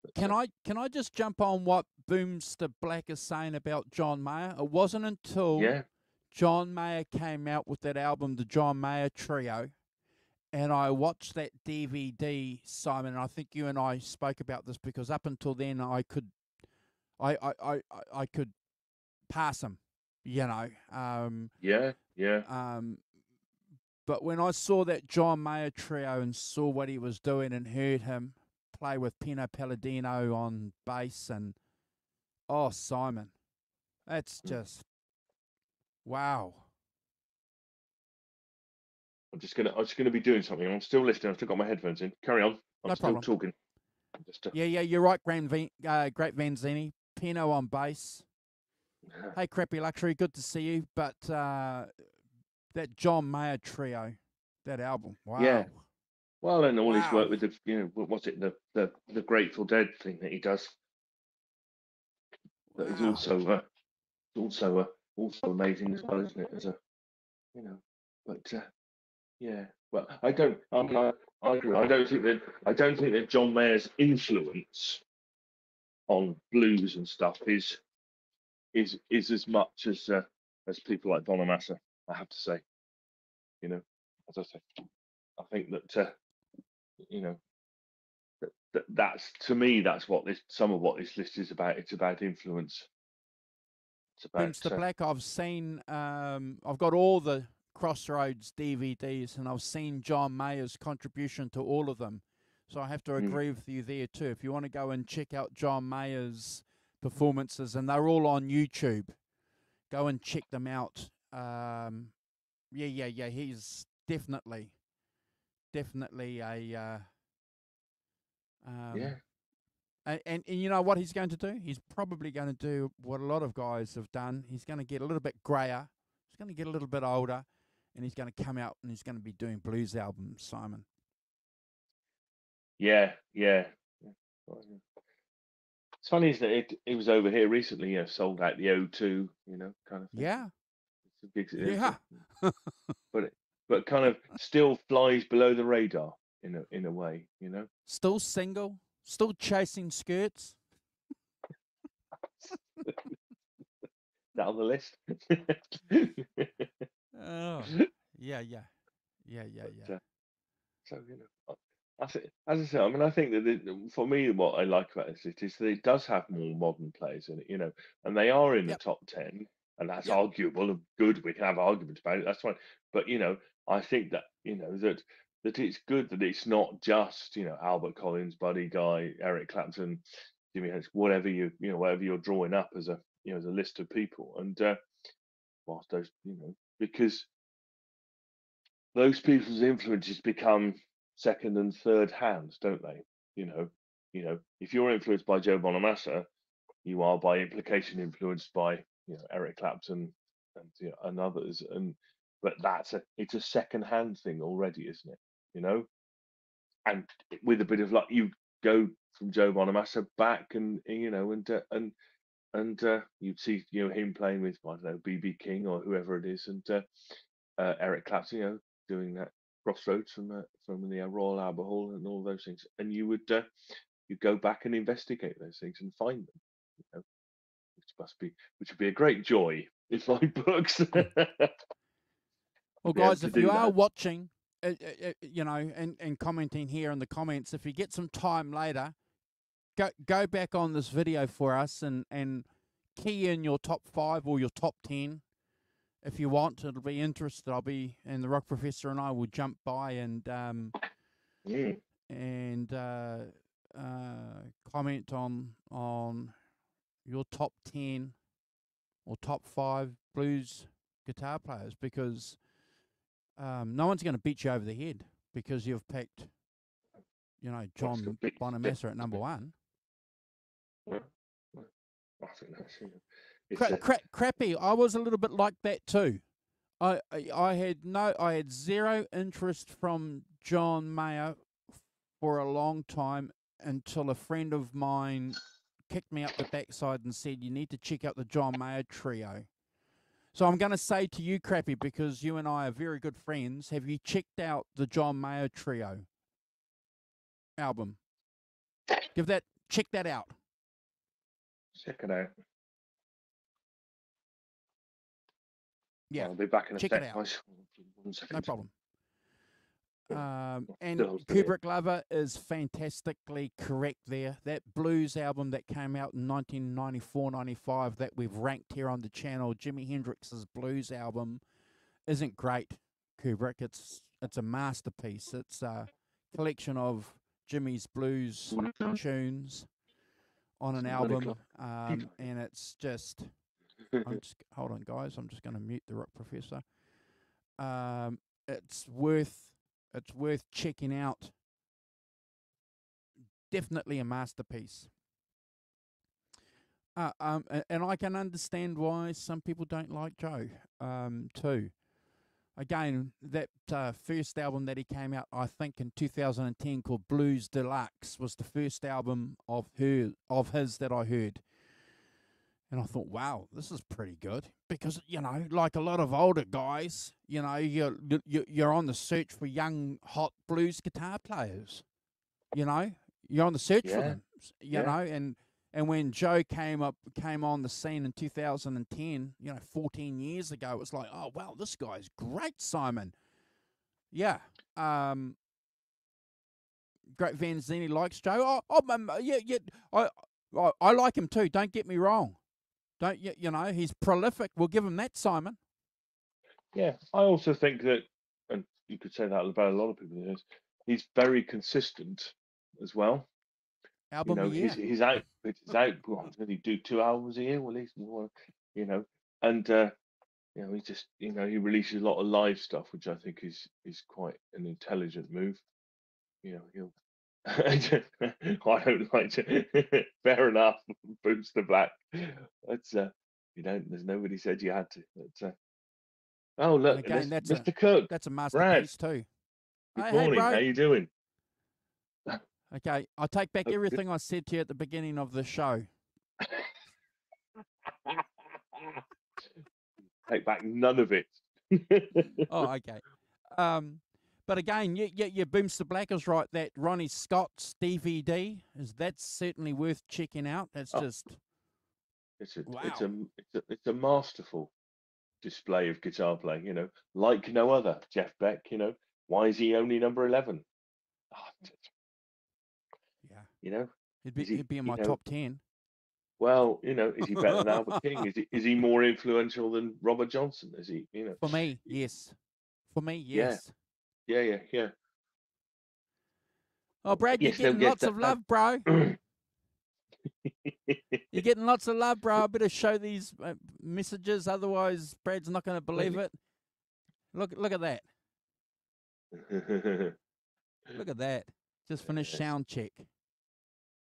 But, Can uh, I can I just jump on what Boomster Black is saying about John Mayer? It wasn't until Yeah, John Mayer came out with that album, the John Mayer Trio, and I watched that DVD, Simon. And I think you and I spoke about this because up until then I could, I I I, I- I could pass him, you know. Um, yeah, yeah. um, but when I saw that John Mayer Trio and saw what he was doing and heard him play with Pino Palladino on bass and oh Simon, that's Mm. just wow. I'm just gonna I'm just gonna be doing something. I'm still listening. I've still got my headphones in. Carry on. I'm No still problem. talking. Just uh, Yeah, yeah, you're right, Grand Van, uh, Great Vanzini. Pino on bass. Hey, Crappy Luxury, good to see you. But uh, that John Mayer trio, that album, wow. Yeah. well, and all his work with the you know what- was it the the the Grateful Dead thing that he does. That is Wow. also uh, also uh, also amazing as well, isn't it? As a you know, but uh, yeah, well, I don't. I mean, I, I agree. I don't think that I don't think that John Mayer's influence on blues and stuff is is is as much as uh, as people like Bonamassa. I have to say, you know, as I say, I think that uh, you know that, that that's to me that's what this some of what this list is about. It's about influence. It's about Mr. uh, Black, I've seen, um, I've got all the Crossroads DVDs, and I've seen John Mayer's contribution to all of them. So I have to Mm. agree with you there too. If you want to go and check out John Mayer's performances, and they're all on YouTube, go and check them out. Um, yeah, yeah, yeah. He's definitely, definitely a. Uh, um, yeah. and, and, and you know what he's going to do? He's probably going to do what a lot of guys have done. He's going to get a little bit grayer. He's going to get a little bit older, and he's going to come out and he's going to be doing blues albums. Simon. Yeah, yeah. yeah. Well, yeah. It's funny, isn't it? it? It was over here recently, you know, sold out the O2, you know, kind of thing. Yeah, It's a big, it's yeah. but but kind of still flies below the radar in a in a way, you know. Still single. Still chasing skirts. That on the list. Oh, yeah, yeah, yeah, yeah, But, yeah. uh, so you know, I think, as I said, I mean, I think that it, for me, what I like about this is that it does have more modern players in it, you know, and they are in Yep. the top ten, and that's Yep. arguable and good. We can have arguments about it. That's fine, but you know, I think that you know that that it's good that it's not just you know Albert Collins, Buddy Guy, Eric Clapton, Jimi Hendrix, whatever you you know whatever you're drawing up as a you know as a list of people, and uh, whilst those you know because those people's influences become second and third hands, don't they? You know, you know, if you're influenced by Joe Bonamassa, you are by implication influenced by you know Eric Clapton and you know, and others, and but that's a it's a second hand thing already, isn't it? You know, and with a bit of luck, you go from Joe Bonamassa back, and you know, and uh, and and uh, you'd see you know him playing with I don't know BB King or whoever it is, and uh, uh, Eric Clapton, you know, doing that Crossroads from uh, from the uh, Royal Albert Hall and all those things, and you would uh, you go back and investigate those things and find them, you know, must be which would be a great joy if my books. Well, guys, if you do are watching, uh, uh, uh, you know, and, and commenting here in the comments, if you get some time later, go go back on this video for us and and key in your top five or your top ten, if you want. It'll be interesting. I'll be and the Rock Professor and I will jump by and um Mm, and uh, uh, comment on on your top ten or top five blues guitar players because um, no one's going to beat you over the head because you've picked, you know, John Bonamassa at number one. I think that's you know, it's Cra- cra- crappy. I was a little bit like that too. I, I I had no, I had zero interest from John Mayer for a long time until a friend of mine kicked me up the backside and said, "You need to check out the John Mayer trio." So I'm going to say to you, Crappy, because you and I are very good friends. Have you checked out the John Mayer trio album? Give that, check that out. check it out. Yeah, I'll be back in a check it sec, out. One second. no problem. Um, and. Kubrick Lover is fantastically correct there. That blues album that came out in 1994 95 that we've ranked here on the channel, Jimi Hendrix's blues album, isn't great, Kubrick. It's it's a masterpiece. It's a collection of Jimi's blues tunes on an album, um, and it's just I'm just hold on, guys. I'm just going to mute the rock professor. Um, it's worth it's worth checking out. Definitely a masterpiece. Uh, um, and I can understand why some people don't like Joe, um, too. Again, that uh, first album that he came out, I think in 2010, called Blues Deluxe, was the first album of her of his that I heard. And I thought, wow, this is pretty good because you know, like a lot of older guys, you know, you're you- you're on the search for young, hot blues guitar players. You know, you're on the search for them. You Yeah. know, and and when Joe came up, came on the scene in 2010, you know, 14 years ago, it was like, oh wow, this guy's great, Simon. Yeah. Um. Great Vanzini likes Joe. Oh, oh yeah, yeah. I, I I like him too. Don't get me wrong. Don't you? You know, he's prolific. We'll give him that, Simon. Yeah, I also think that, and you could say that about a lot of people. He's very consistent as well. You Album know, a year. he's, he's out. He's out. Did he do two albums a year? Well, he's more. You know, and uh, you know, he just you know he releases a lot of live stuff, which I think is is quite an intelligent move. You know, he'll. I don't like to. Fair enough. Boomster Black. That's uh, you don't. There's nobody said you had to. But, uh, oh look, again, that's a- Mr. Cook. That's a masterpiece too. Good Hey, hey, morning. bro. How you doing? Okay, I take back everything I said to you at the beginning of the show. Take back none of it. Oh, okay. Um, but again, you, you, you Boomster Black is right. That Ronnie Scott's DVD is that's certainly worth checking out. That's Oh. just It's a, it's a, it's a, it's a masterful display of guitar playing. You know, like no other. Jeff Beck. You know, why is he only number eleven? Ah, mm. T- yeah. you know, He'd be he- he'd be in you my know, top ten. well, you know, is he better than Albert King? Is he is he more influential than Robert Johnson? Is he? You know, For me, yes. For me, yes. yeah, yeah, yeah. Yeah. Oh, Brad, you're no, getting lots that- of love, bro. You're getting lots of love, bro. I better show these uh, messages, otherwise Brad's not going to believe it. Look, look at that. Look at that. Just finished Yes. sound check.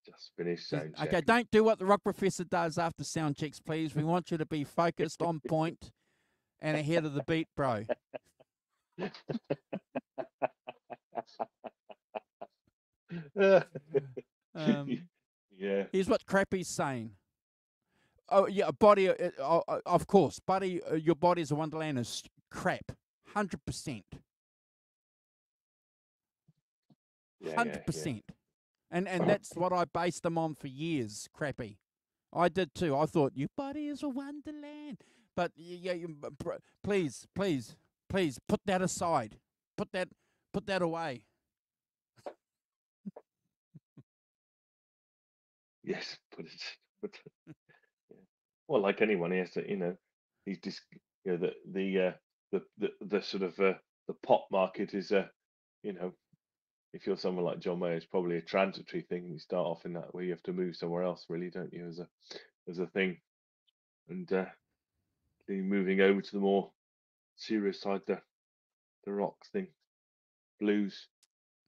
Just finished sound okay, don't do what the rock professor does after sound checks, please. We want you to be focused, on point, and ahead of the beat, bro. Um, yeah. Here's what Crappy's saying. Oh yeah, body. Uh, uh, uh, of course, buddy. Uh, your body is a wonderland is crap. Hundred percent. Hundred percent. And and that's what I based them on for years. Crappy. I did too. I thought your body is a wonderland. But yeah, you, please, please, please put that aside. Put that, put that away. Yes, but it's but yeah. well, like anyone, he has to, you know, he's just you know the the uh, the the the sort of uh, the pop market is a, you know, if you're someone like John Mayer, it's probably a transitory thing. You start off in that way, you have to move somewhere else, really, don't you? As a as a thing, and uh, moving over to the more serious side, the the rock thing, blues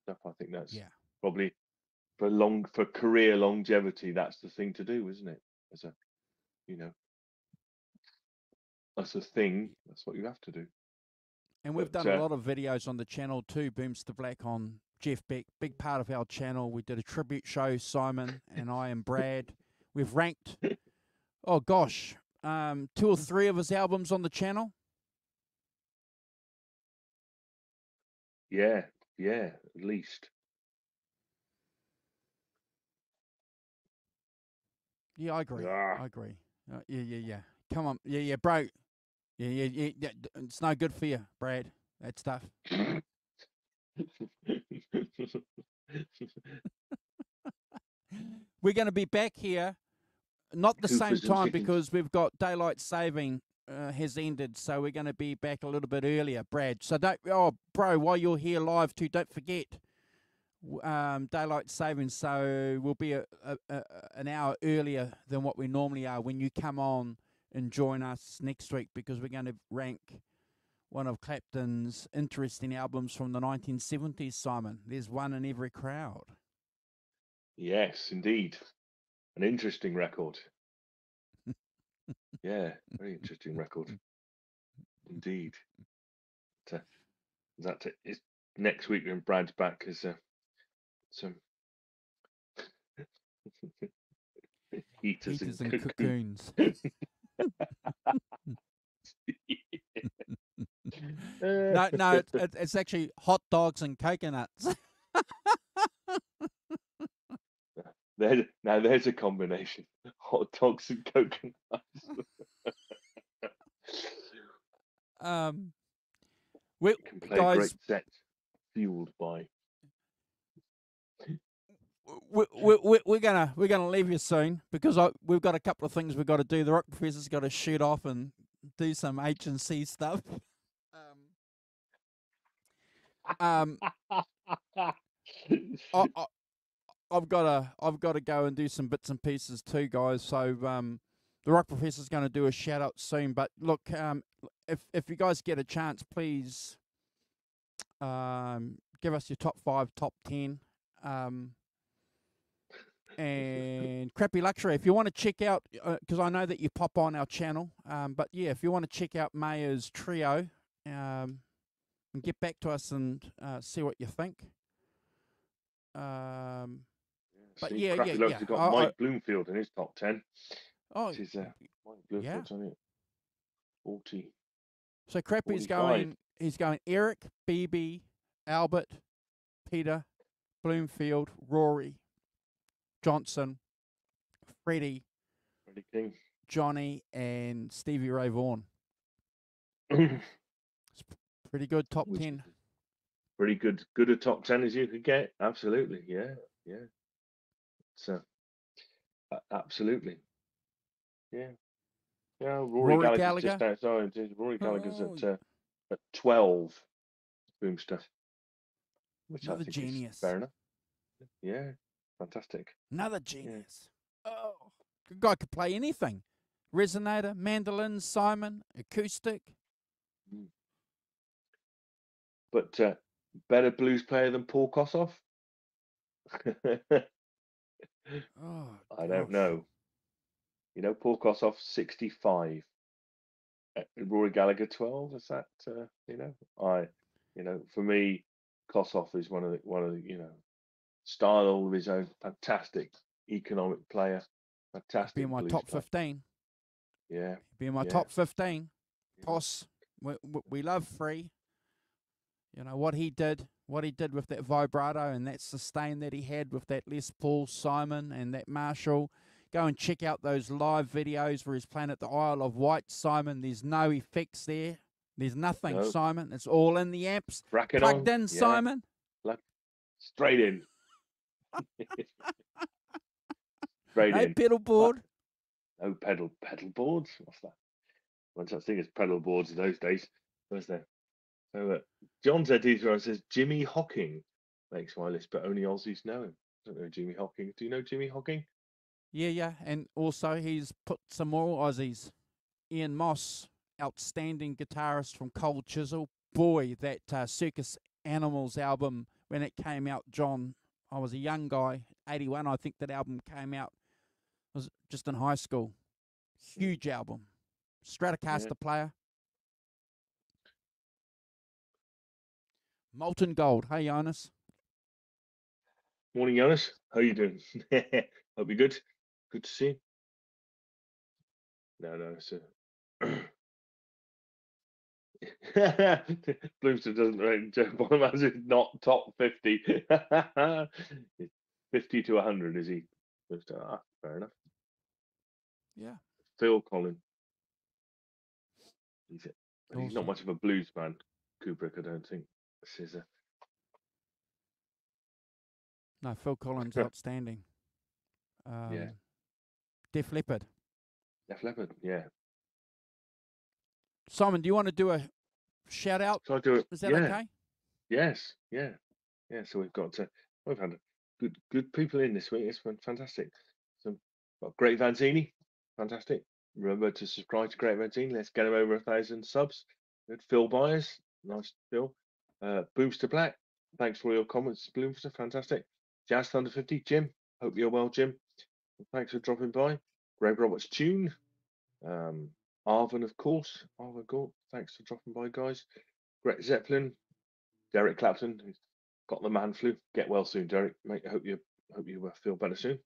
stuff. I think that's Yeah. probably for long for career longevity. That's the thing to do, isn't it? As a, you know, that's a thing. That's what you have to do. And we've But, done a uh, lot of videos on the channel too, Boomster Black on Jeff Beck, big part of our channel. We did a tribute show, Simon and I and Brad. We've ranked, oh gosh, um, two or three of his albums on the channel. Yeah, yeah, at least. Yeah, I agree. Ah. I agree. Uh, yeah, yeah, yeah. Come on. Yeah, yeah, bro. Yeah, yeah, yeah. yeah, It's no good for you, Brad. That stuff. We're going to be back here, not the same time because we've got daylight saving uh, has ended, so we're going to be back a little bit earlier, Brad. So don't, oh, bro, while you're here live too, don't forget um, daylight saving. So we'll be a, a, a, an hour earlier than what we normally are when you come on and join us next week because we're going to rank one of Clapton's interesting albums from the 1970s. Simon, there's one in every crowd. Yes, indeed. An interesting record. Yeah, very interesting record. Indeed. But, uh, that is next week when Brad's back is uh, some heaters, Heaters and, and cocoon. cocoons. no, Uh, no, it's, it's- it's actually hot dogs and coconuts. There, now there's a combination: hot dogs and coconuts. um, we, can play a great guys, set fueled by. we, we, we, we're gonna we're gonna leave you soon because I, we've got a couple of things we've got to do. The rock professor's got to shoot off and do some H and C stuff. Um, um, I, I, I've got to I've got to go and do some bits and pieces too, guys. So um, the rock professor's going to do a shout out soon. But look, um, if if you guys get a chance, please um, give us your top five, top ten. Um, and crappy luxury. If you want to check out, because I know that you pop on our channel, um, but yeah, if you want to check out Mayer's trio, um, and get back to us and uh, see what you think. Um, But See, yeah, yeah, yeah. have got Mike Bloomfield in his top ten. oh, This is uh, Mike Bloomfield's on it. Forty. so Crappy's 45. going. He's going Eric, BB, Albert, Peter, Bloomfield, Rory, Johnson, Freddie, Freddie King. Johnny, and Stevie Ray Vaughan. it's Pretty good top ten. Pretty good, good a top ten as you could get. Absolutely, yeah, yeah. So, uh, absolutely, yeah, yeah. Rory, Rory Gallagher's just Gallagher? outside. it is. Rory Gallagher's Oh, at uh, at twelve. Boom stuff. Which Another I think is genius. fair enough. Yeah, fantastic. Another genius. Oh, the guy could play anything. Resonator, mandolin, Simon, acoustic. But uh, better blues player than Paul Kossoff? Oh, I don't gosh. know. You know, Paul Kossoff, 65. Uh, Rory Gallagher, 12. Is that, uh, you know, I, you know, for me, Kossoff is one of the, one of the, you know, style all of his own. Fantastic economic player. Fantastic. Be in my top player. 15. Yeah. Be in my Yeah. top 15. yeah. We, we love Free. You know what he did, what he did with that vibrato and that sustain that he had with that Les Paul Simon and that Marshall. Go and check out those live videos where he's playing at the Isle of Wight, Simon. There's no effects there. There's nothing, No. Simon. It's all in the amps. Crack it Plugged on. in, yeah, Simon. Straight in. Straight No in. pedal board. No pedal pedal boards. What's that? One such thing as pedal boards in those days, was there? So uh, John Zedizro says Jimi Hocking makes my list, but only Aussies know him. I don't know Jimi Hocking. Do you know Jimi Hocking? Yeah, yeah. And also, he's put some more Aussies. Ian Moss, outstanding guitarist from Cold Chisel, boy, that uh, Circus Animals album when it came out, John. I was a young guy, 81. I think that album came out. I was just in high school. Huge album. Stratocaster Yeah. player. Molten Gold. Hey, Jonas. Morning, Jonas. How you doing? Hope you're good. Good to see you. No, no, it's a Bloomster doesn't rate Joe Bonamassa is not top 50. 50 to 100, is he? Bloomster, ah, fair enough. Yeah. Phil Collen. He's, a, he's not much of a blues man, Kubrick, I don't think. Scissor. No, Phil Collins, outstanding. Um, Def Leppard. Def Leppard, yeah. Simon, do you want to do a shout out? So I do it. Is that yeah. okay? Yes, yeah, yeah. So we've got to, we've had good good people in this week. It's been fantastic. So got Great Vanzini, fantastic. Remember to subscribe to Great Vanzini. Let's get him over a thousand subs. Good. Phil Byers, nice Phil. Uh, Boomster Black, thanks for all your comments, Boomster, fantastic. Jazz Thunder 50, Jim, hope you're well, Jim. Thanks for dropping by. Greg Roberts Tune, um, Arvin, of course. Arvin Gort, thanks for dropping by, guys. Greg Zeppelin, Derek Clapton, who's got the man flu. Get well soon, Derek. Mate, I hope you hope you uh, feel better soon.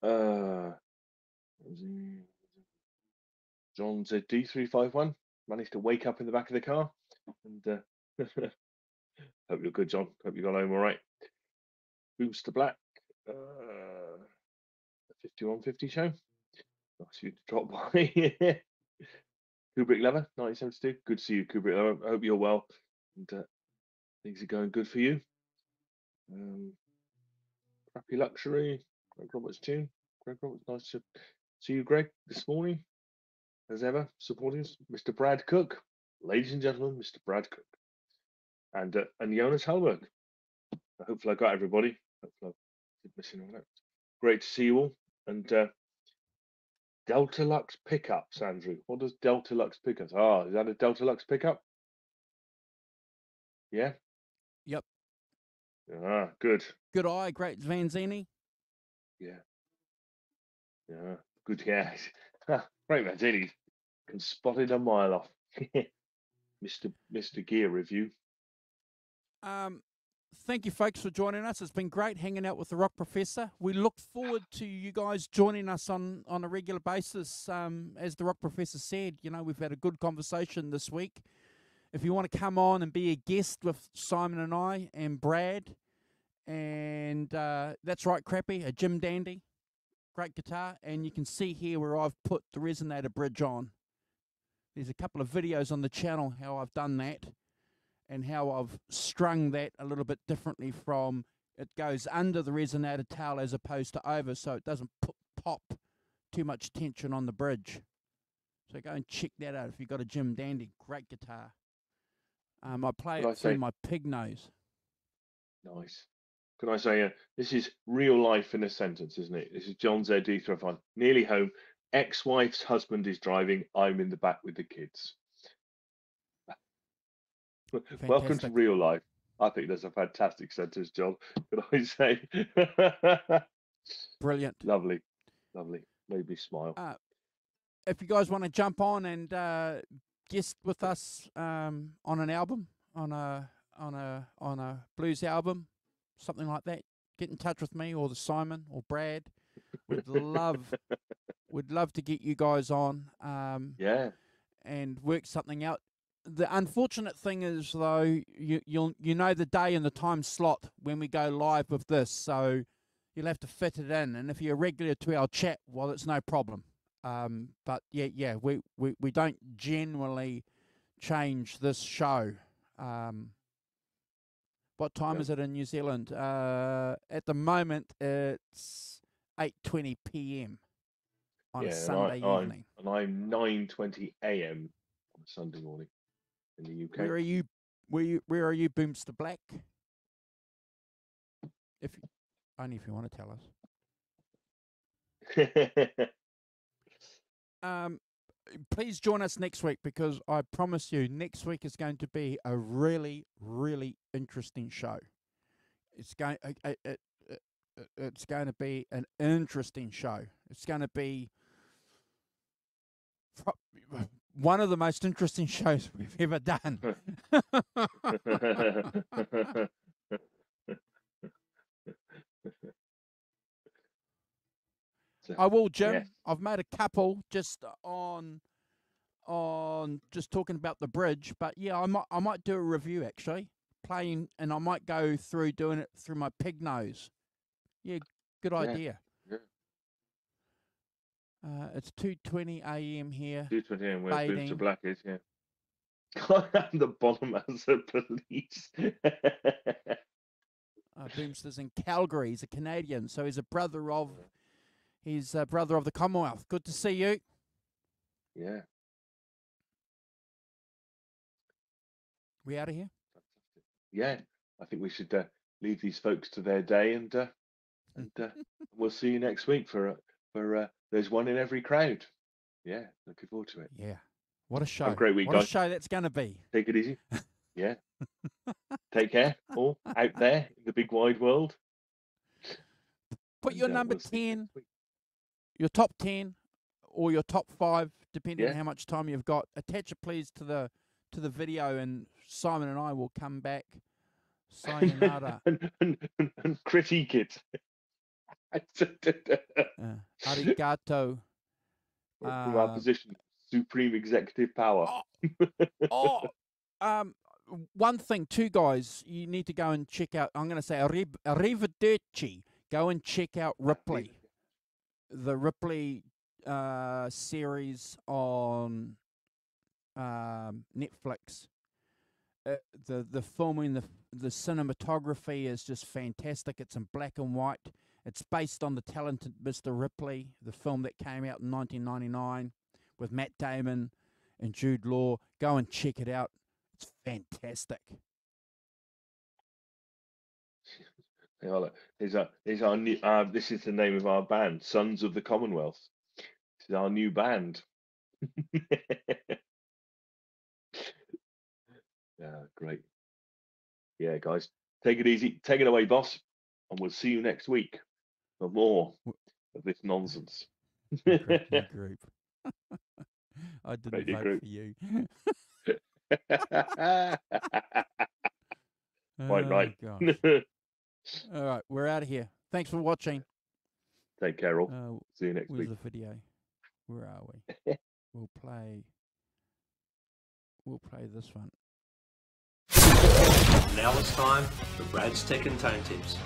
Uh, John ZD three five one managed to wake up in the back of the car, and uh, hope you're good, John. Hope you got home all right. Boomster Black, uh, fifty one fifty show. Nice you to drop by. Kubrick Lever, 1972. Good to see you, Kubrick Lever. I hope you're well and uh, things are going good for you. Um, Crappy Luxury, Greg Roberts tune. Greg Roberts, nice to see you, Greg, this morning. As ever, supporting us, Mr. Brad Cook. Ladies and gentlemen, Mr. Brad Cook. And uh, and Jonas Hellberg. Hopefully I got everybody. Hopefully I didn't miss anyone out. Great to see you all. And uh, Delta Lux pickups, Andrew. What does Delta Lux pickups? Ah, is that a Delta Lux pickup? Yeah. Yep. Ah, good. Good eye, great Vanzini. Yeah. Yeah. Good. Yeah. Great Vanzini can spot it a mile off. Mr. Mr. Gear review. Um, thank you, folks, for joining us. It's been great hanging out with the Rock Professor. We look forward to you guys joining us on, on a regular basis. Um, as the Rock Professor said, you know, we've had a good conversation this week. If you want to come on and be a guest with Simon and I and Brad, and uh, that's right, Crappy, a Jim Dandy, great guitar. And you can see here where I've put the resonator bridge on. There's a couple of videos on the channel how I've done that and how I've strung that a little bit differently from it goes under the resonator tail as opposed to over so it doesn't pop too much tension on the bridge. So go and check that out if you've got a Jim Dandy. Great guitar. Um, I play Can I it through say- my pig nose. Nice. Can I say, uh, this is real life in a sentence, isn't it? This is John Z. Nearly home. Ex wife's husband is driving. I'm in the back with the kids. Welcome to real life. I think that's a fantastic sentence, John. Can I say? Brilliant. lovely. Lovely. Made me smile. Uh, if you guys want to jump on and uh, guest with us um, on an album, on a on a on a blues album, something like that, get in touch with me or the Simon or Brad. We'd love we'd love to get you guys on um, yeah. and work something out. The unfortunate thing is though, you you'll you know the day and the time slot when we go live with this, so you'll have to fit it in. And if you're regular to our chat, well, it's no problem. Um, but yeah, yeah, we, we, we don't generally change this show. Um, what time Yeah. is it in New Zealand? Uh, at the moment, it's eight twenty p.m. on yeah, a and Sunday I, I'm, evening. and I'm 9:20 a.m. on a Sunday morning in the UK. Where are you? Where you? Where are you, Boomster Black? If only if you want to tell us. Um, please join us next week because I promise you, next week is going to be a really, really interesting show. It's going, it, it, it's going to be an interesting show. It's going to be one of the most interesting shows we've ever done. I will, Jim. Yes. I've made a couple just on on just talking about the bridge, but yeah, I might I might do a review actually, playing, and I might go through doing it through my pig nose. Yeah, good yeah. idea. Yeah. Uh, it's two twenty a.m. here. Two twenty a.m. Where Boomster Black is, yeah. I'm the bottom as a police. uh, Boomster's in Calgary. He's a Canadian, so he's a brother of He's a brother of the Commonwealth. Good to see you. Yeah. We out of here? Yeah. I think we should uh, leave these folks to their day and uh, and uh, we'll see you next week for uh, for uh, there's one in every crowd. Yeah, looking forward to it. Yeah. What a show. Have a great week, what guys. a show that's going to be. Take it easy. Yeah. Take care, all out there in the big wide world. Put and, your uh, number we'll 10 your top 10 or your top five, depending yeah. on how much time you've got. Attach it, please, to the to the video, and Simon and I will come back. Sayonara. and, and, and, and critique it. uh, arigato. From uh, our position, supreme executive power. oh, oh um, one thing, two guys, you need to go and check out. I'm going to say arrivederci. Go and check out Ripley the Ripley uh, series on um, Netflix. Uh, the the filming, the the cinematography is just fantastic. It's in black and white. It's based on the talented Mr. Ripley, the film that came out in 1999 with Matt Damon and Jude Law. Go and check it out. It's fantastic. Is our, our new, uh, this is the name of our band, Sons of the Commonwealth. This is our new band. yeah, great. Yeah, guys, take it easy. Take it away, boss. And we'll see you next week for more of this nonsense. group. I didn't vote group. for you. Quite right. Oh, all right, we're out of here. Thanks for watching. Take care, all. Uh, See you next where's week. the video? Where are we? we'll play. We'll play this one. Now it's time for Brad's Tech and Tone Tips.